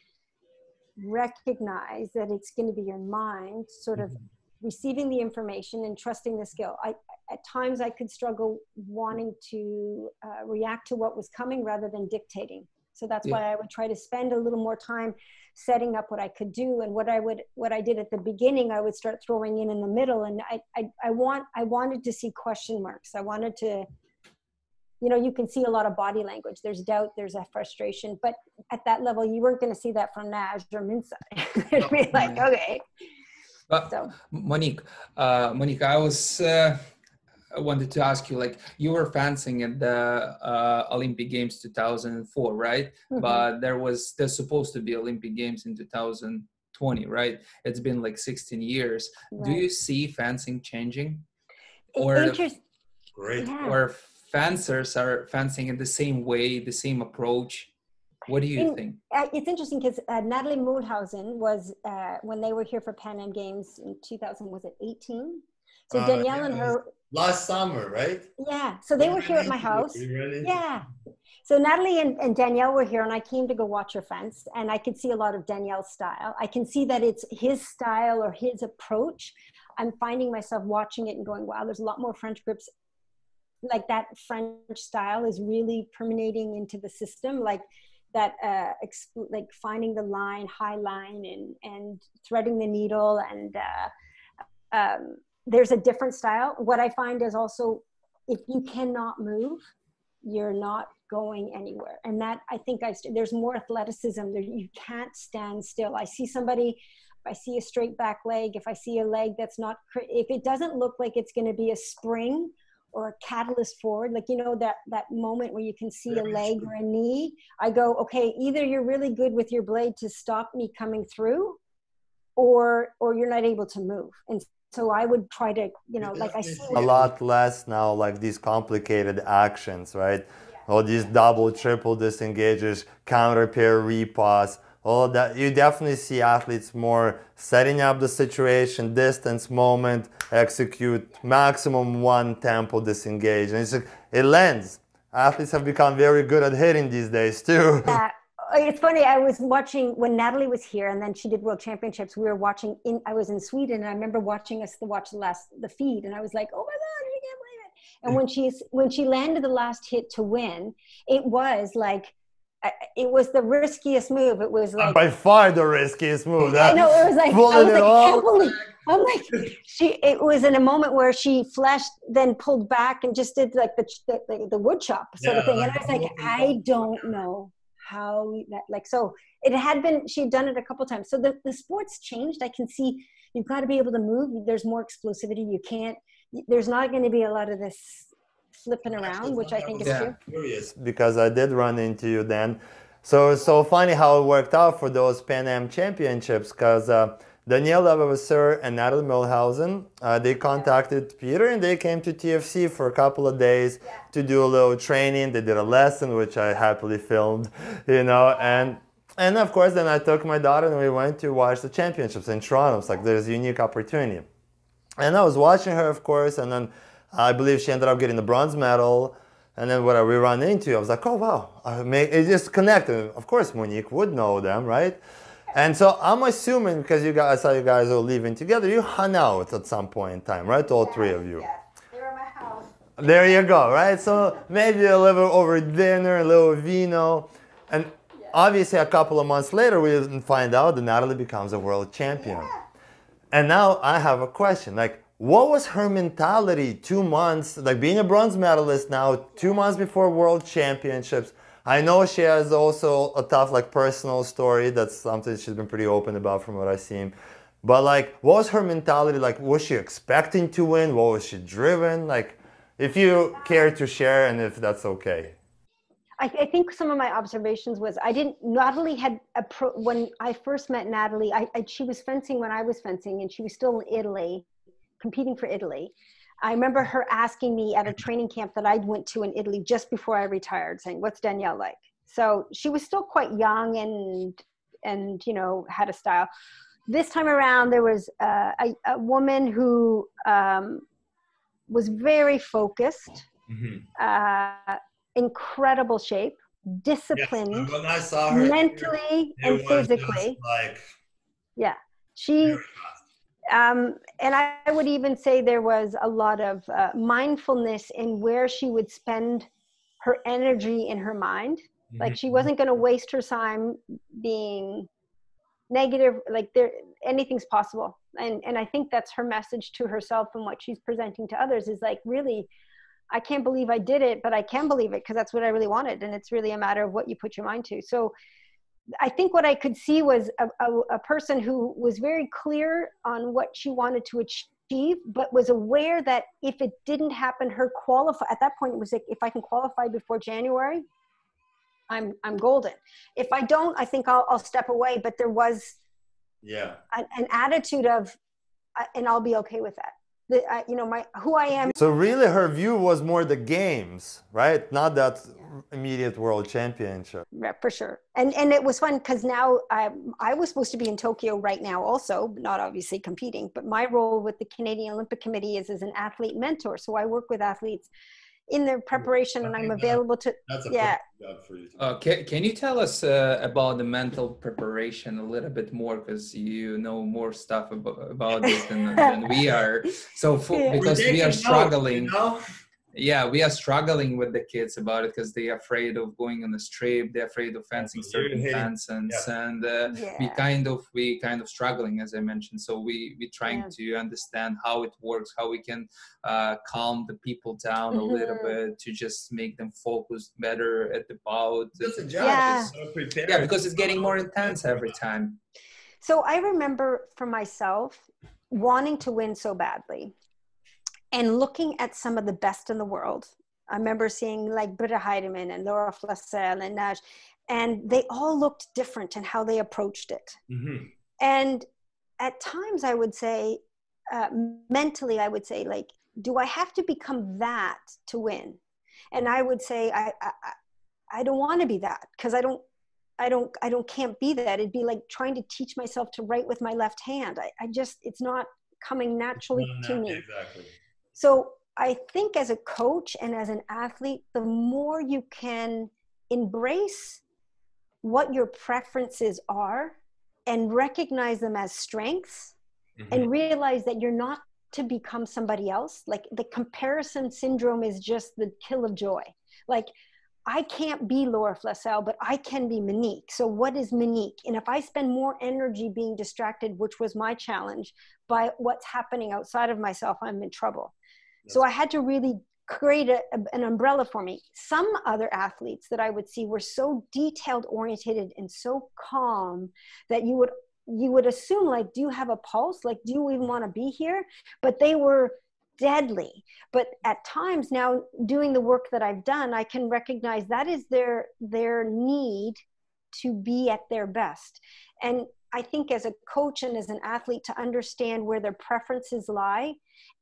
recognize that it's going to be your mind sort of mm-hmm. Receiving the information and trusting the skill. I, at times I could struggle wanting to uh, react to what was coming rather than dictating. So that's Yeah. why I would try to spend a little more time setting up what I could do and what I would what I did at the beginning. I would start throwing in in the middle, and I I, I want I wanted to see question marks. I wanted to. You know, you can see a lot of body language. There's doubt, there's a frustration, but at that level, you weren't going to see that from Nagy or Mincza. It'd be like, okay, But so Monique, uh, Monique, I was uh, I wanted to ask you, like, you were fencing at the uh, Olympic Games 2004, right? mhm. But there was there's supposed to be Olympic Games in 2020, right? It's been like 16 years. Do you see fencing changing, or interest- Great. yeah. or fencers are fencing in the same way, the same approach? What do you In- think? Uh, it's interesting because uh, Natalie Moellhausen was uh, when they were here for Pan Am Games in 2000. Was it 18? So Uh, Daniel yeah, and her, Last summer, right? yeah. So they were here at my house. we ran into- Yeah. So Natalie and, and Daniel were here, and I came to go watch her fence, and I could see a lot of Daniel's style. I can see that it's his style or his approach. I'm finding myself watching it and going, "Wow, there's a lot more French grips." Like that French style is really permeating into the system, like that, uh, exp- like finding the line, high line, and and threading the needle, and uh, um, there's a different style. What I find is also if you cannot move you're not going anywhere. And that I think I st- there's more athleticism. There, you can't stand still. I see somebody. I see a straight back leg, if I see a leg that's not, cr- if it doesn't look like it's going to be a spring or a catalyst forward, like you know that that moment where you can see a leg or a knee, I go, okay, either you're really good with your blade to stop me coming through, or or you're not able to move. And so I would try to, you know, like I see a lot less now, like these complicated actions, right? All these double, triple disengages, counter pair repos, all that. You definitely see athletes more setting up the situation, distance, moment, execute, maximum one tempo disengage. And it's, it lands Athletes have become very good at hitting these days too. Yeah. It's funny. I was watching when Natalie was here, and then she did World Championships. We were watching in. I was in Sweden, and I remember watching us to watch the last the feed, and I was like, "Oh my god, you can't believe it!" And mm. when she's when she landed the last hit to win, it was like it was the riskiest move. It was like by far the riskiest move. I know it was like I was like, I can't believe. I'm like she. It was in a moment where she flashed, then pulled back and just did like the the, the wood chop sort yeah, of thing. And I was like, I don't know how that like so. It had been she'd done it a couple times. So the the sports changed. I can see you've got to be able to move. There's more explosivity. You can't. There's not going to be a lot of this flipping around, which I think is yeah. true. Because I did run into you then. So so funny how it worked out for those Pan Am championships because uh, Daniel Levavasseur and Natalie Moellhausen, uh, they contacted Peter and they came to TFC for a couple of days yeah. to do a little training. They did a lesson, which I happily filmed, you know, and and of course then I took my daughter and we went to watch the championships in Toronto. It's like there's a unique opportunity. And I was watching her, of course, and then I believe she ended up getting the bronze medal. And then what we run into, I was like, oh wow, it just connected. Of course, Monique would know them, right? And so I'm assuming because you guys, I saw you guys all living together, you hung out at some point in time, right? All three of you. Yeah, they were my house. There you go, right? So maybe a little over dinner, a little vino, and yeah. obviously a couple of months later, we find out that Natalie becomes a world champion. Yeah. And now I have a question, like what was her mentality two months, like being a bronze medalist now, two months before world championships? I know she has also a tough, like, personal story. That's something she's been pretty open about from what I've seen. But, like, what was her mentality? Like, was she expecting to win? What was she driven? Like, if you care to share and if that's okay. I, I, think some of my observations was I didn't. Natalie had a pro, when I first met Natalie. I, I, she was fencing when I was fencing, and she was still in Italy competing for Italy. I remember her asking me at a training camp that I went to in Italy just before I retired, saying, "What's Daniel like?" So she was still quite young and and you know had a style. This time around, there was uh, a, a, woman who um, was very focused, mm-hmm. uh, incredible shape, disciplined, yes, her, mentally and physically. Like yeah, she um, and I, would even say there was a lot of uh, mindfulness in where she would spend her energy in her mind. Mm-hmm. Like she wasn't going to waste her time being negative. Like there, anything's possible. And and I think that's her message to herself and what she's presenting to others is like really. I can't believe I did it, but I can believe it because that's what I really wanted. And it's really a matter of what you put your mind to. So I think what I could see was a, a, a, person who was very clear on what she wanted to achieve, but was aware that if it didn't happen, her qualify at that point it was like if I can qualify before January, I'm I'm golden. If I don't, I think I'll I'll step away. But there was yeah an, an attitude of, uh, and I'll be okay with that the, uh, you know my who I am. So really, her view was more the games, right? Not that immediate world championship. Yeah, for sure. And and it was fun because now I I was supposed to be in Tokyo right now, also not obviously competing, but my role with the Canadian Olympic Committee is as an athlete mentor. So I work with athletes in their preparation and I'm available to that's a yeah. job for you uh, can, can you tell us uh, about the mental preparation a little bit more? Because you know more stuff about, about it than, than we are. So for, yeah. because we are struggling. You know? Yeah we are struggling with the kids about it because they're afraid of going on the strip they're afraid of fencing certain hitting- fences yeah. and uh, we kind of we kind of struggling as i mentioned so we we trying Yeah. to understand how it works how we can uh, calm the people down a little Mhm. bit to just make them focus better at the bout That's a job. Yeah. Just so yeah because it's getting more intense every time So I remember for myself wanting to win so badly and looking at some of the best in the world. I remember seeing like Britta Heidemann and Laura Flessel and Nash, and they all looked different in how they approached it. Mhm. And at times I would say, uh, mentally, I would say, like, do I have to become that to win? And I would say, I, I, I- don't want to be that because I don't, I don't, I don't, can't be that. It'd be like trying to teach myself to write with my left hand. I, I just, it's not coming naturally No, to me. Exactly. So I think as a coach and as an athlete, the more you can embrace what your preferences are and recognize them as strengths Mhm. and realize that you're not to become somebody else. Like the comparison syndrome is just the kill of joy. Like I can't be Laura Flessel, but I can be Monique. So what is Monique? And if I spend more energy being distracted, which was my challenge, by what's happening outside of myself, I'm in trouble. So I had to really create a, an umbrella for me. Some other athletes that I would see were so detailed oriented and so calm that you would you would assume like do you have a pulse? Like do you even want to be here? But they were deadly. But at times now doing the work that i've done i can recognize that is their their need to be at their best. And i think as a coach and as an athlete to understand where their preferences lie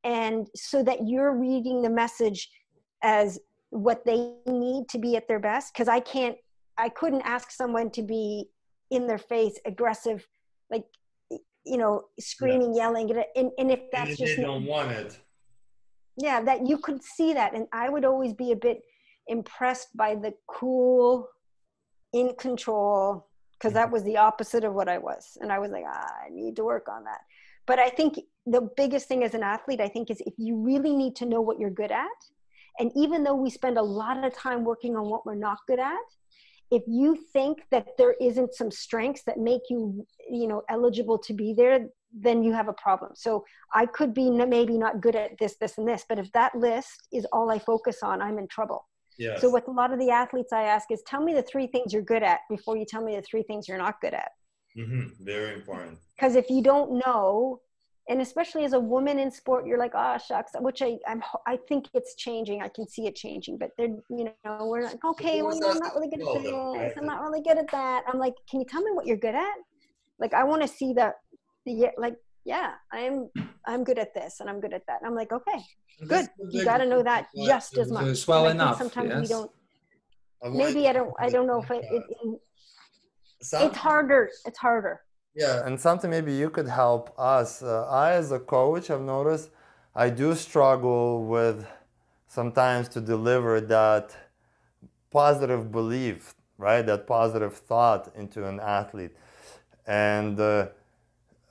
and so that you're reading the message as what they need to be at their best. Because i can't i couldn't ask someone to be in their face aggressive like you know screaming yelling and, and if that's if just they don't want it. yeah that you could see that. And i would always be a bit impressed by the cool in control because that was the opposite of what i was and i was like ah, i need to work on that. But i think the biggest thing as an athlete i think is if you really need to know what you're good at and even though we spend a lot of time working on what we're not good at if you think that there isn't some strengths that make you you know eligible to be there then you have a problem. So i could be maybe not good at this this and this but if that list is all i focus on i'm in trouble Yes. so with a lot of the athletes i ask is tell me the three things you're good at before you tell me the three things you're not good at Mm-hmm. Very important. because if you don't know and especially as a woman in sport you're like oh shucks which i i'm i think it's changing i can see it changing but they're you know we're like okay well you know, i'm not really good at this i'm not really good at that i'm like can you tell me what you're good at like i want to see that the like yeah i'm i'm good at this and i'm good at that. And i'm like okay good. you got to know that just as much. it's well And I think enough, sometimes we don't maybe i don't i don't know if it, it, it Some- it's harder it's harder. Yeah, and something maybe you could help us. Uh, I, as a coach, have noticed I do struggle with sometimes to deliver that positive belief, right? That positive thought into an athlete. And uh,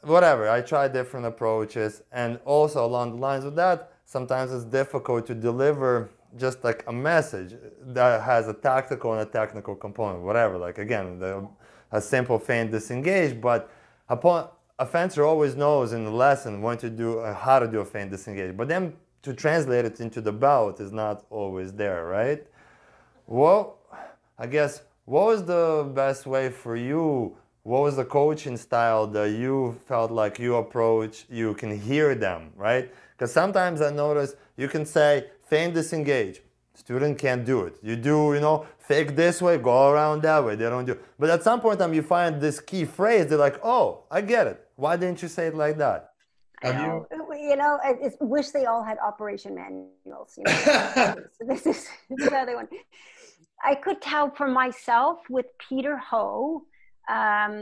whatever, I try different approaches. And also, along the lines of that, sometimes it's difficult to deliver just like a message that has a tactical and a technical component, whatever. Like, again, the, a simple feint disengage, but upon a fencer always knows in the lesson when to do uh, how to do a feint disengage, but then to translate it into the bout is not always there, right? Well, I guess what was the best way for you? What was the coaching style that you felt like you approach? You can hear them, right? Because sometimes I notice you can say feint disengage. Student can't do it. You do, you know, fake this way, go around that way. They don't do. But at some point in time, you find this key phrase. They're like, "Oh, I get it. Why didn't you say it like that?" Have you? know, you know, I wish they all had operation manuals. You know, this is this is the other one. I could tell for myself with Peter Ho, um,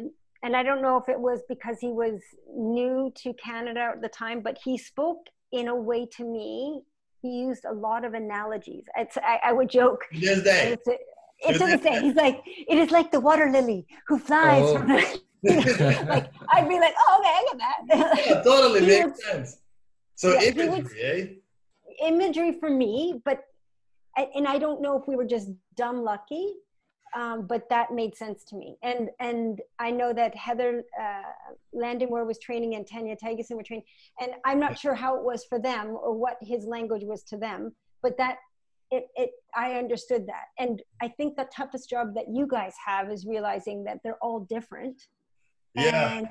and I don't know if it was because he was new to Canada at the time, but he spoke in a way to me. He used a lot of analogies. It's, I, I would joke. This day. It's, it's to the same. He's like, it is like the water lily who flies Oh. from the. like I'd be like, oh, okay, I get that. Yeah, totally makes would- sense. So Yeah, he imagery, would- eh? imagery for me, but and I don't know if we were just dumb lucky, um, but that made sense to me. And and I know that Heather uh, Landymore was training and Tanya Tigerson were training, and I'm not sure how it was for them or what his language was to them, but that it, it I understood that. And I think the toughest job that you guys have is realizing that they're all different. Yeah. And,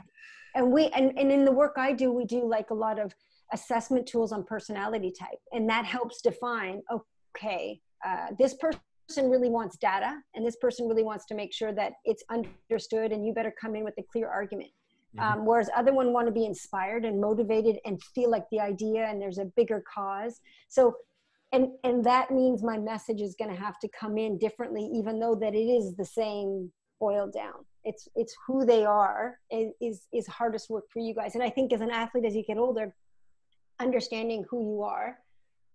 and we and, and in the work I do, we do like a lot of assessment tools on personality type, and that helps define okay, uh, this person really wants data, and this person really wants to make sure that it's understood, and you better come in with a clear argument. Mm-hmm. Um, whereas other one want to be inspired and motivated and feel like the idea and there's a bigger cause. So and and that means my message is going to have to come in differently even though that it is the same boiled down it's it's who they are is is hardest work for you guys and i think as an athlete as you get older understanding who you are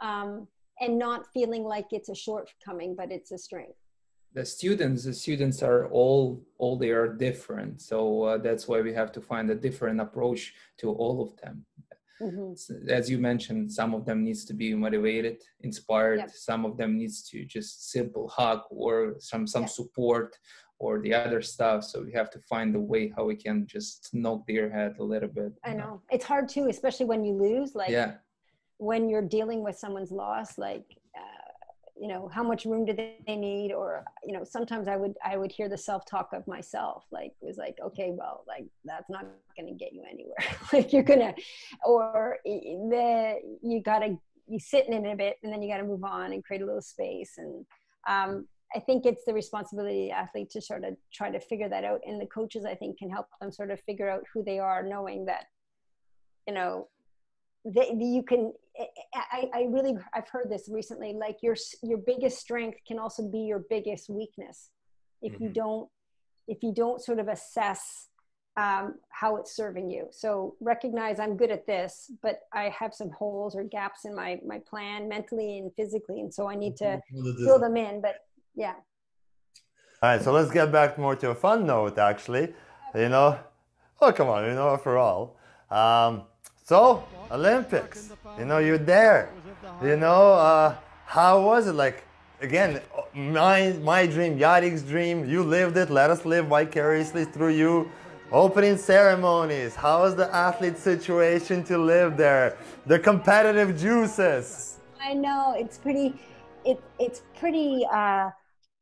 um, and not feeling like it's a shortcoming but it's a strength. The students the students are all all they are different. So uh, that's why we have to find a different approach to all of them. Mm-hmm. as you mentioned some of them needs to be motivated inspired. Yep. some of them needs to just simple hug or some some yep. support or the other stuff. So we have to find a way how we can just knock their head a little bit i know. It's hard too especially when you lose like yeah when you're dealing with someone's loss like you know how much room do they need? Or you know sometimes i would i would hear the self-talk of myself like it was like okay well like that's not going to get you anywhere. Like you're gonna or the you gotta you sit in it a bit and then you got to move on and create a little space. And um, i think it's the responsibility of the athlete to sort of try to figure that out. And the coaches i think can help them sort of figure out who they are knowing that you know that you can I, I really i've heard this recently like your your biggest strength can also be your biggest weakness. If mm-hmm. you don't if you don't sort of assess um, how it's serving you. So recognize i'm good at this but i have some holes or gaps in my my plan mentally and physically and so i need to fill them in but yeah. All right so let's get back more to a fun note actually. You know oh come on you know for all. Um, so, Olympics, you know, you're there. You know, uh, how was it? Like, again, my, my dream, Yarik's dream, you lived it, let us live vicariously through you. Opening ceremonies, how is the athlete situation to live there? The competitive juices. I know, it's pretty, it, it's pretty uh,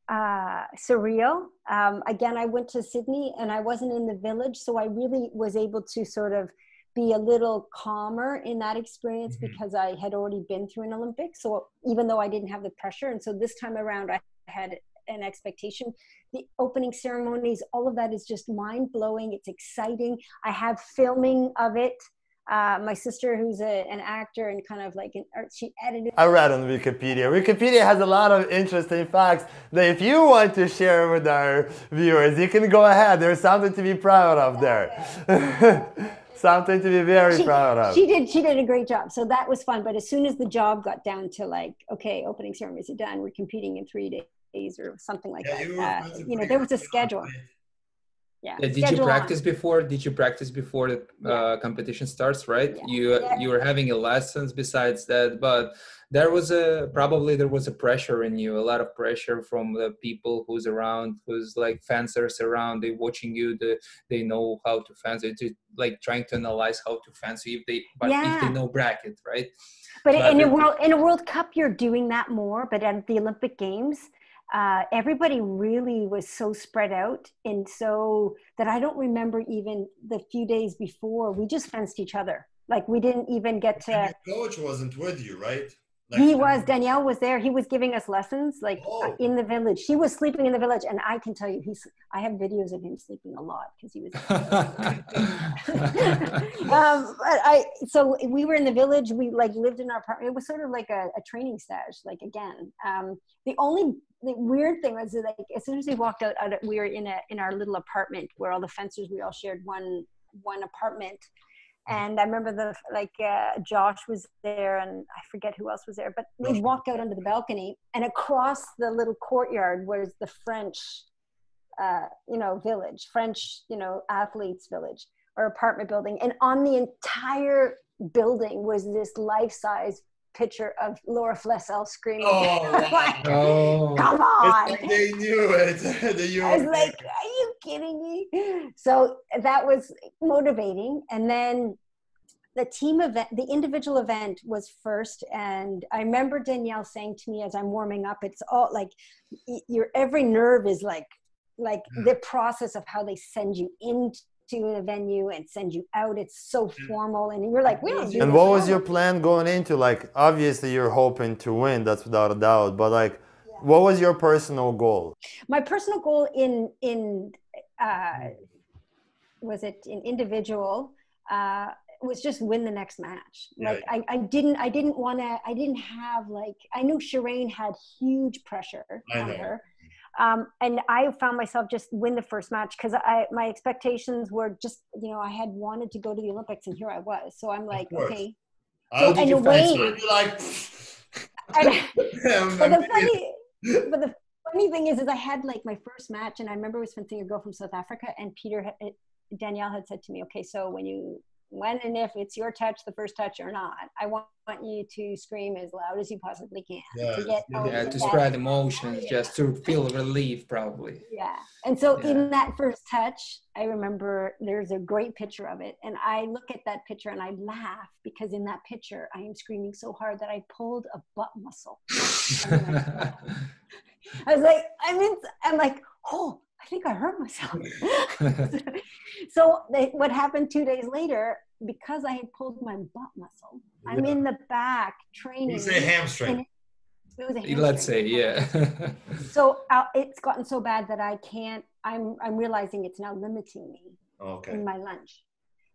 uh, surreal. Um, again, I went to Sydney and I wasn't in the village, so I really was able to sort of be a little calmer in that experience mm-hmm. because I had already been through an Olympics. So even though I didn't have the pressure, and so this time around I had an expectation. The opening ceremonies, all of that is just mind blowing. It's exciting. I have filming of it. Uh, my sister, who's a, an actor and kind of like an art, she edited. I read on Wikipedia. Wikipedia has a lot of interesting facts that if you want to share with our viewers, you can go ahead. There's something to be proud of there. something to be very she, proud of. She did. She did a great job. So that was fun. But as soon as the job got down to like, okay, opening ceremonies are done. We're competing in three days or something like yeah, that. You, uh, you know, there was a schedule. Yeah. yeah did you practice on. before? Did you practice before the uh, competition starts? Right. You you were having a lessons besides that, but there was a probably there was a pressure in you a lot of pressure from the people who's around who's like fencers around they watching you the, they know how to fence it like trying to analyze how to fence if they but yeah. if they know bracket right but, but in a world in a world cup you're doing that more but at the olympic games uh, everybody really was so spread out and so that i don't remember even the few days before we just fenced each other. Like we didn't even get to coach wasn't with you right he was Daniel was there. He was giving us lessons like oh. in the village. She was sleeping in the village, and I can tell you, he's. I have videos of him sleeping a lot because he was. um, but I so we were in the village. We like lived in our apartment. It was sort of like a, a training stage. Like again, um, the only the weird thing was like as soon as we walked out, out, we were in a in our little apartment where all the fencers we all shared one one apartment and I remember the like uh, Josh was there, and I forget who else was there. But we walked out onto the balcony, and across the little courtyard was the French, uh, you know, village, French, you know, athletes' village or apartment building, and on the entire building was this life-size picture of Laura Flessel screaming. Oh, like, Oh, come on. It's like they knew it. that you I was were like, are you kidding me? So that was motivating. And then the team event, the individual event was first. And I remember Daniel saying to me as I'm warming up, it's all like your every nerve is like, like Mm. the process of how they send you into a venue and send you out. It's so Mm. formal. And you're like, we don't do And what was your plan going into? Like, obviously, you're hoping to win. That's without a doubt. But like, what was your personal goal? my personal goal in in uh, was it in individual uh, was just win the next match. Yeah. Like I, I didn't I didn't want to I didn't have like I knew Sherraine had huge pressure I on know. her. Um, and I found myself just win the first match because I my expectations were just you know I had wanted to go to the Olympics and here I was. So I'm like okay. So, did in you a fence way- it? You're like, and, but the funny but the funny thing is is i had like my first match and i remember it was fencing a girl from south africa and peter had, daniel had said to me okay so when you when and if it's your touch the first touch or not i want, want you to scream as loud as you possibly can Yeah, to get yeah, yeah, to spread emotions, just to feel relief, probably. yeah. And so Yeah. in that first touch i remember there's a great picture of it. And i look at that picture and i laugh because in that picture i am screaming so hard that i pulled a butt muscle. I was like, I'm in, I'm like, oh, I think I hurt myself. so they, what happened two days later, because I had pulled my butt muscle, I'm in the back training. You say hamstring. It was a Let's say, yeah. So uh, it's gotten so bad that I can't. I'm I'm realizing it's now limiting me Okay. in my lunge.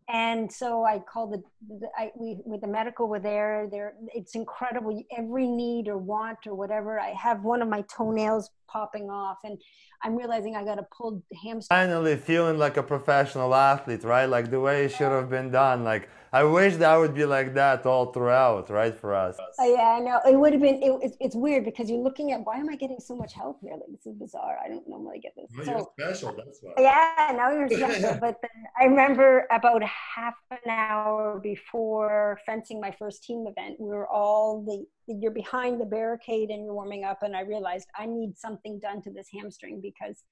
And so I called the, the I, we with the medical were there. There, it's incredible. Every need or want or whatever, I have one of my toenails popping off, and I'm realizing I got a pulled hamstring. Finally, feeling like a professional athlete, right? Like the way it should have been done. Like, I wish that would be like that all throughout, right? For us. Uh, yeah, I know. It would have been. It, it's, it's weird because you're looking at why am I getting so much help here? Like this is bizarre. I don't normally get this. Well, So you're special. That's why. yeah, now you're special. but then I remember about half an hour before fencing my first team event, we were all the you're behind the barricade and you're warming up, and I realized I need something done to this hamstring because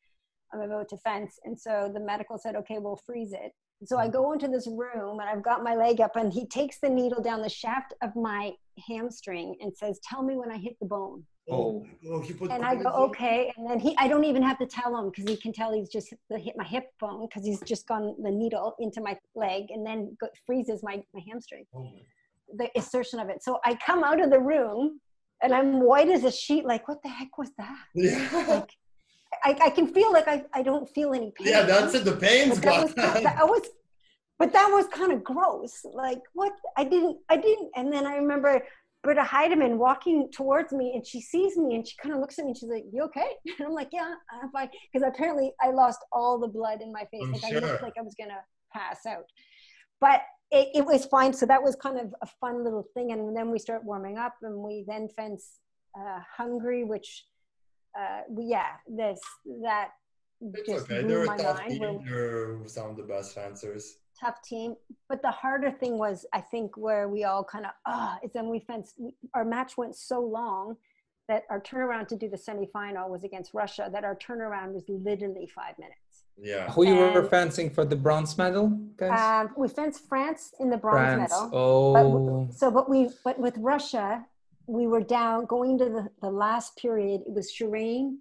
I'm about to fence. And so the medical said, okay, we'll freeze it. So I go into this room and I've got my leg up, and he takes the needle down the shaft of my hamstring and says, "Tell me when I hit the bone." Oh. oh put And I go, okay. And then he, I don't even have to tell him because he can tell he's just hit, the, hit my hip bone because he's just gone the needle into my leg and then go, freezes my, my hamstring, Oh, the assertion of it. So I come out of the room and I'm white as a sheet. Like, what the heck was that? yeah. Like, I, I can feel like I, I don't feel any pain. yeah, that's it. The pain's was, gone. that, I was, but that was kind of gross. Like what? I didn't, I didn't. And then I remember Britta Heidemann walking towards me, and she sees me, and she kind of looks at me, and she's like, "You okay?" And I'm like, "Yeah, I'm fine." Because apparently I lost all the blood in my face. I'm like I looked like I was gonna pass out. But it, it was fine. So that was kind of a fun little thing. And then we start warming up, and we then fence uh, Hungary, which, uh, we, yeah, this that It's just okay. blew They're my a tough mind. team. They're some of the best fencers. tough team. But the harder thing was, I think, where we all kind of ah, is then we fenced. Our match went so long that our turnaround to do the semifinal was against Russia. That our turnaround was literally five minutes. Yeah. Who you were fencing for the bronze medal, guys? Um, we fenced France in the bronze France. medal. Oh, So, but we, but with Russia, we were down going to the, the last period. It was Sherraine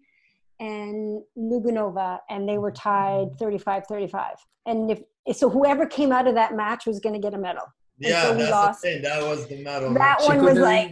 and Logunova, and they were tied 35 35. And if so, whoever came out of that match was going to get a medal. Yeah, so we that's lost. the thing. That was the medal. That She one was couldn't- like,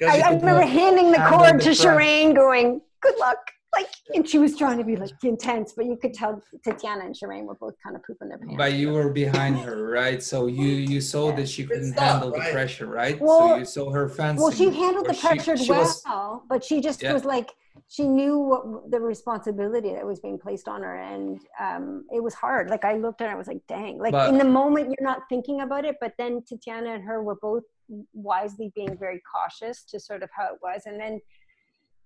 'Cause I, I remember handing the cord to prep. Sherraine, going, "Good luck." Like, and she was trying to be like intense, but you could tell Tatiana and Sherraine were both kind of pooping their pants. but you were behind her, right? So you you saw that she couldn't tough, handle the right? pressure, right? so Well- you saw her fencing. well, she handled the pressure she well, was- but she just Yeah. was like, she knew what the responsibility that was being placed on her, and um, it was hard. Like I looked at it, I was like, "Dang!" Like But- in the moment, you're not thinking about it, but then Tatiana and her were both wisely being very cautious to sort of how it was, and then.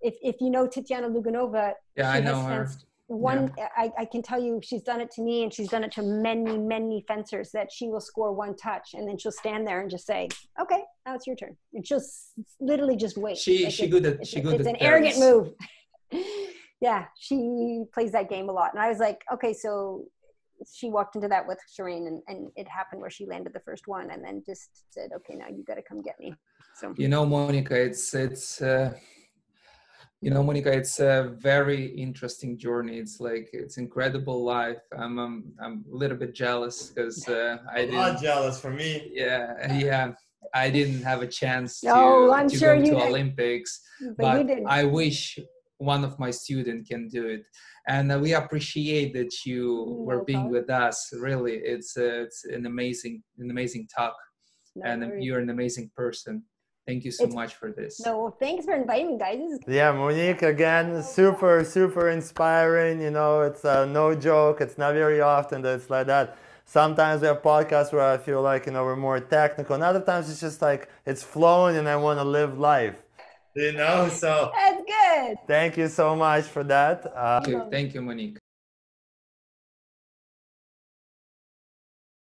If, if you know Tatiana Logunova, Yeah, she I know has her. fenced one I, I can tell you she's done it to me and she's done it to many many fencers that she will score one touch and then she'll stand there and just say okay now it's your turn. And she'll s- literally just wait. She Like she it's- good at she good it's an arrogant move. Yeah she plays that game a lot. And i was like okay so she walked into that with Sherraine and, and it happened where she landed the first one and then just said okay now you got to come get me. So You know, Monica, it's it's uh, you know, Monica, it's a very interesting journey. It's like it's incredible life. I'm I'm, I'm a little bit jealous because uh, I A didn't. jealous for me. Yeah, yeah. I didn't have a chance to, No, I'm to sure go to did. Olympics, but, but you did I wish one of my students can do it. And uh, we appreciate that you were being problem. with us. Really, it's uh, it's an amazing an amazing talk, no, and worries. you're an amazing person. Thank you so It's- much for this. no thanks for inviting me guys Yeah, Monique, again, super, super inspiring. You know, it's uh, no joke. It's not very often that it's like that. Sometimes we have podcasts where I feel like, you know, we're more technical. And other times it's just like it's flowing and I want to live life. You know, so that's good Thank you so much for that. Uh, Thank you, thank you, Monique.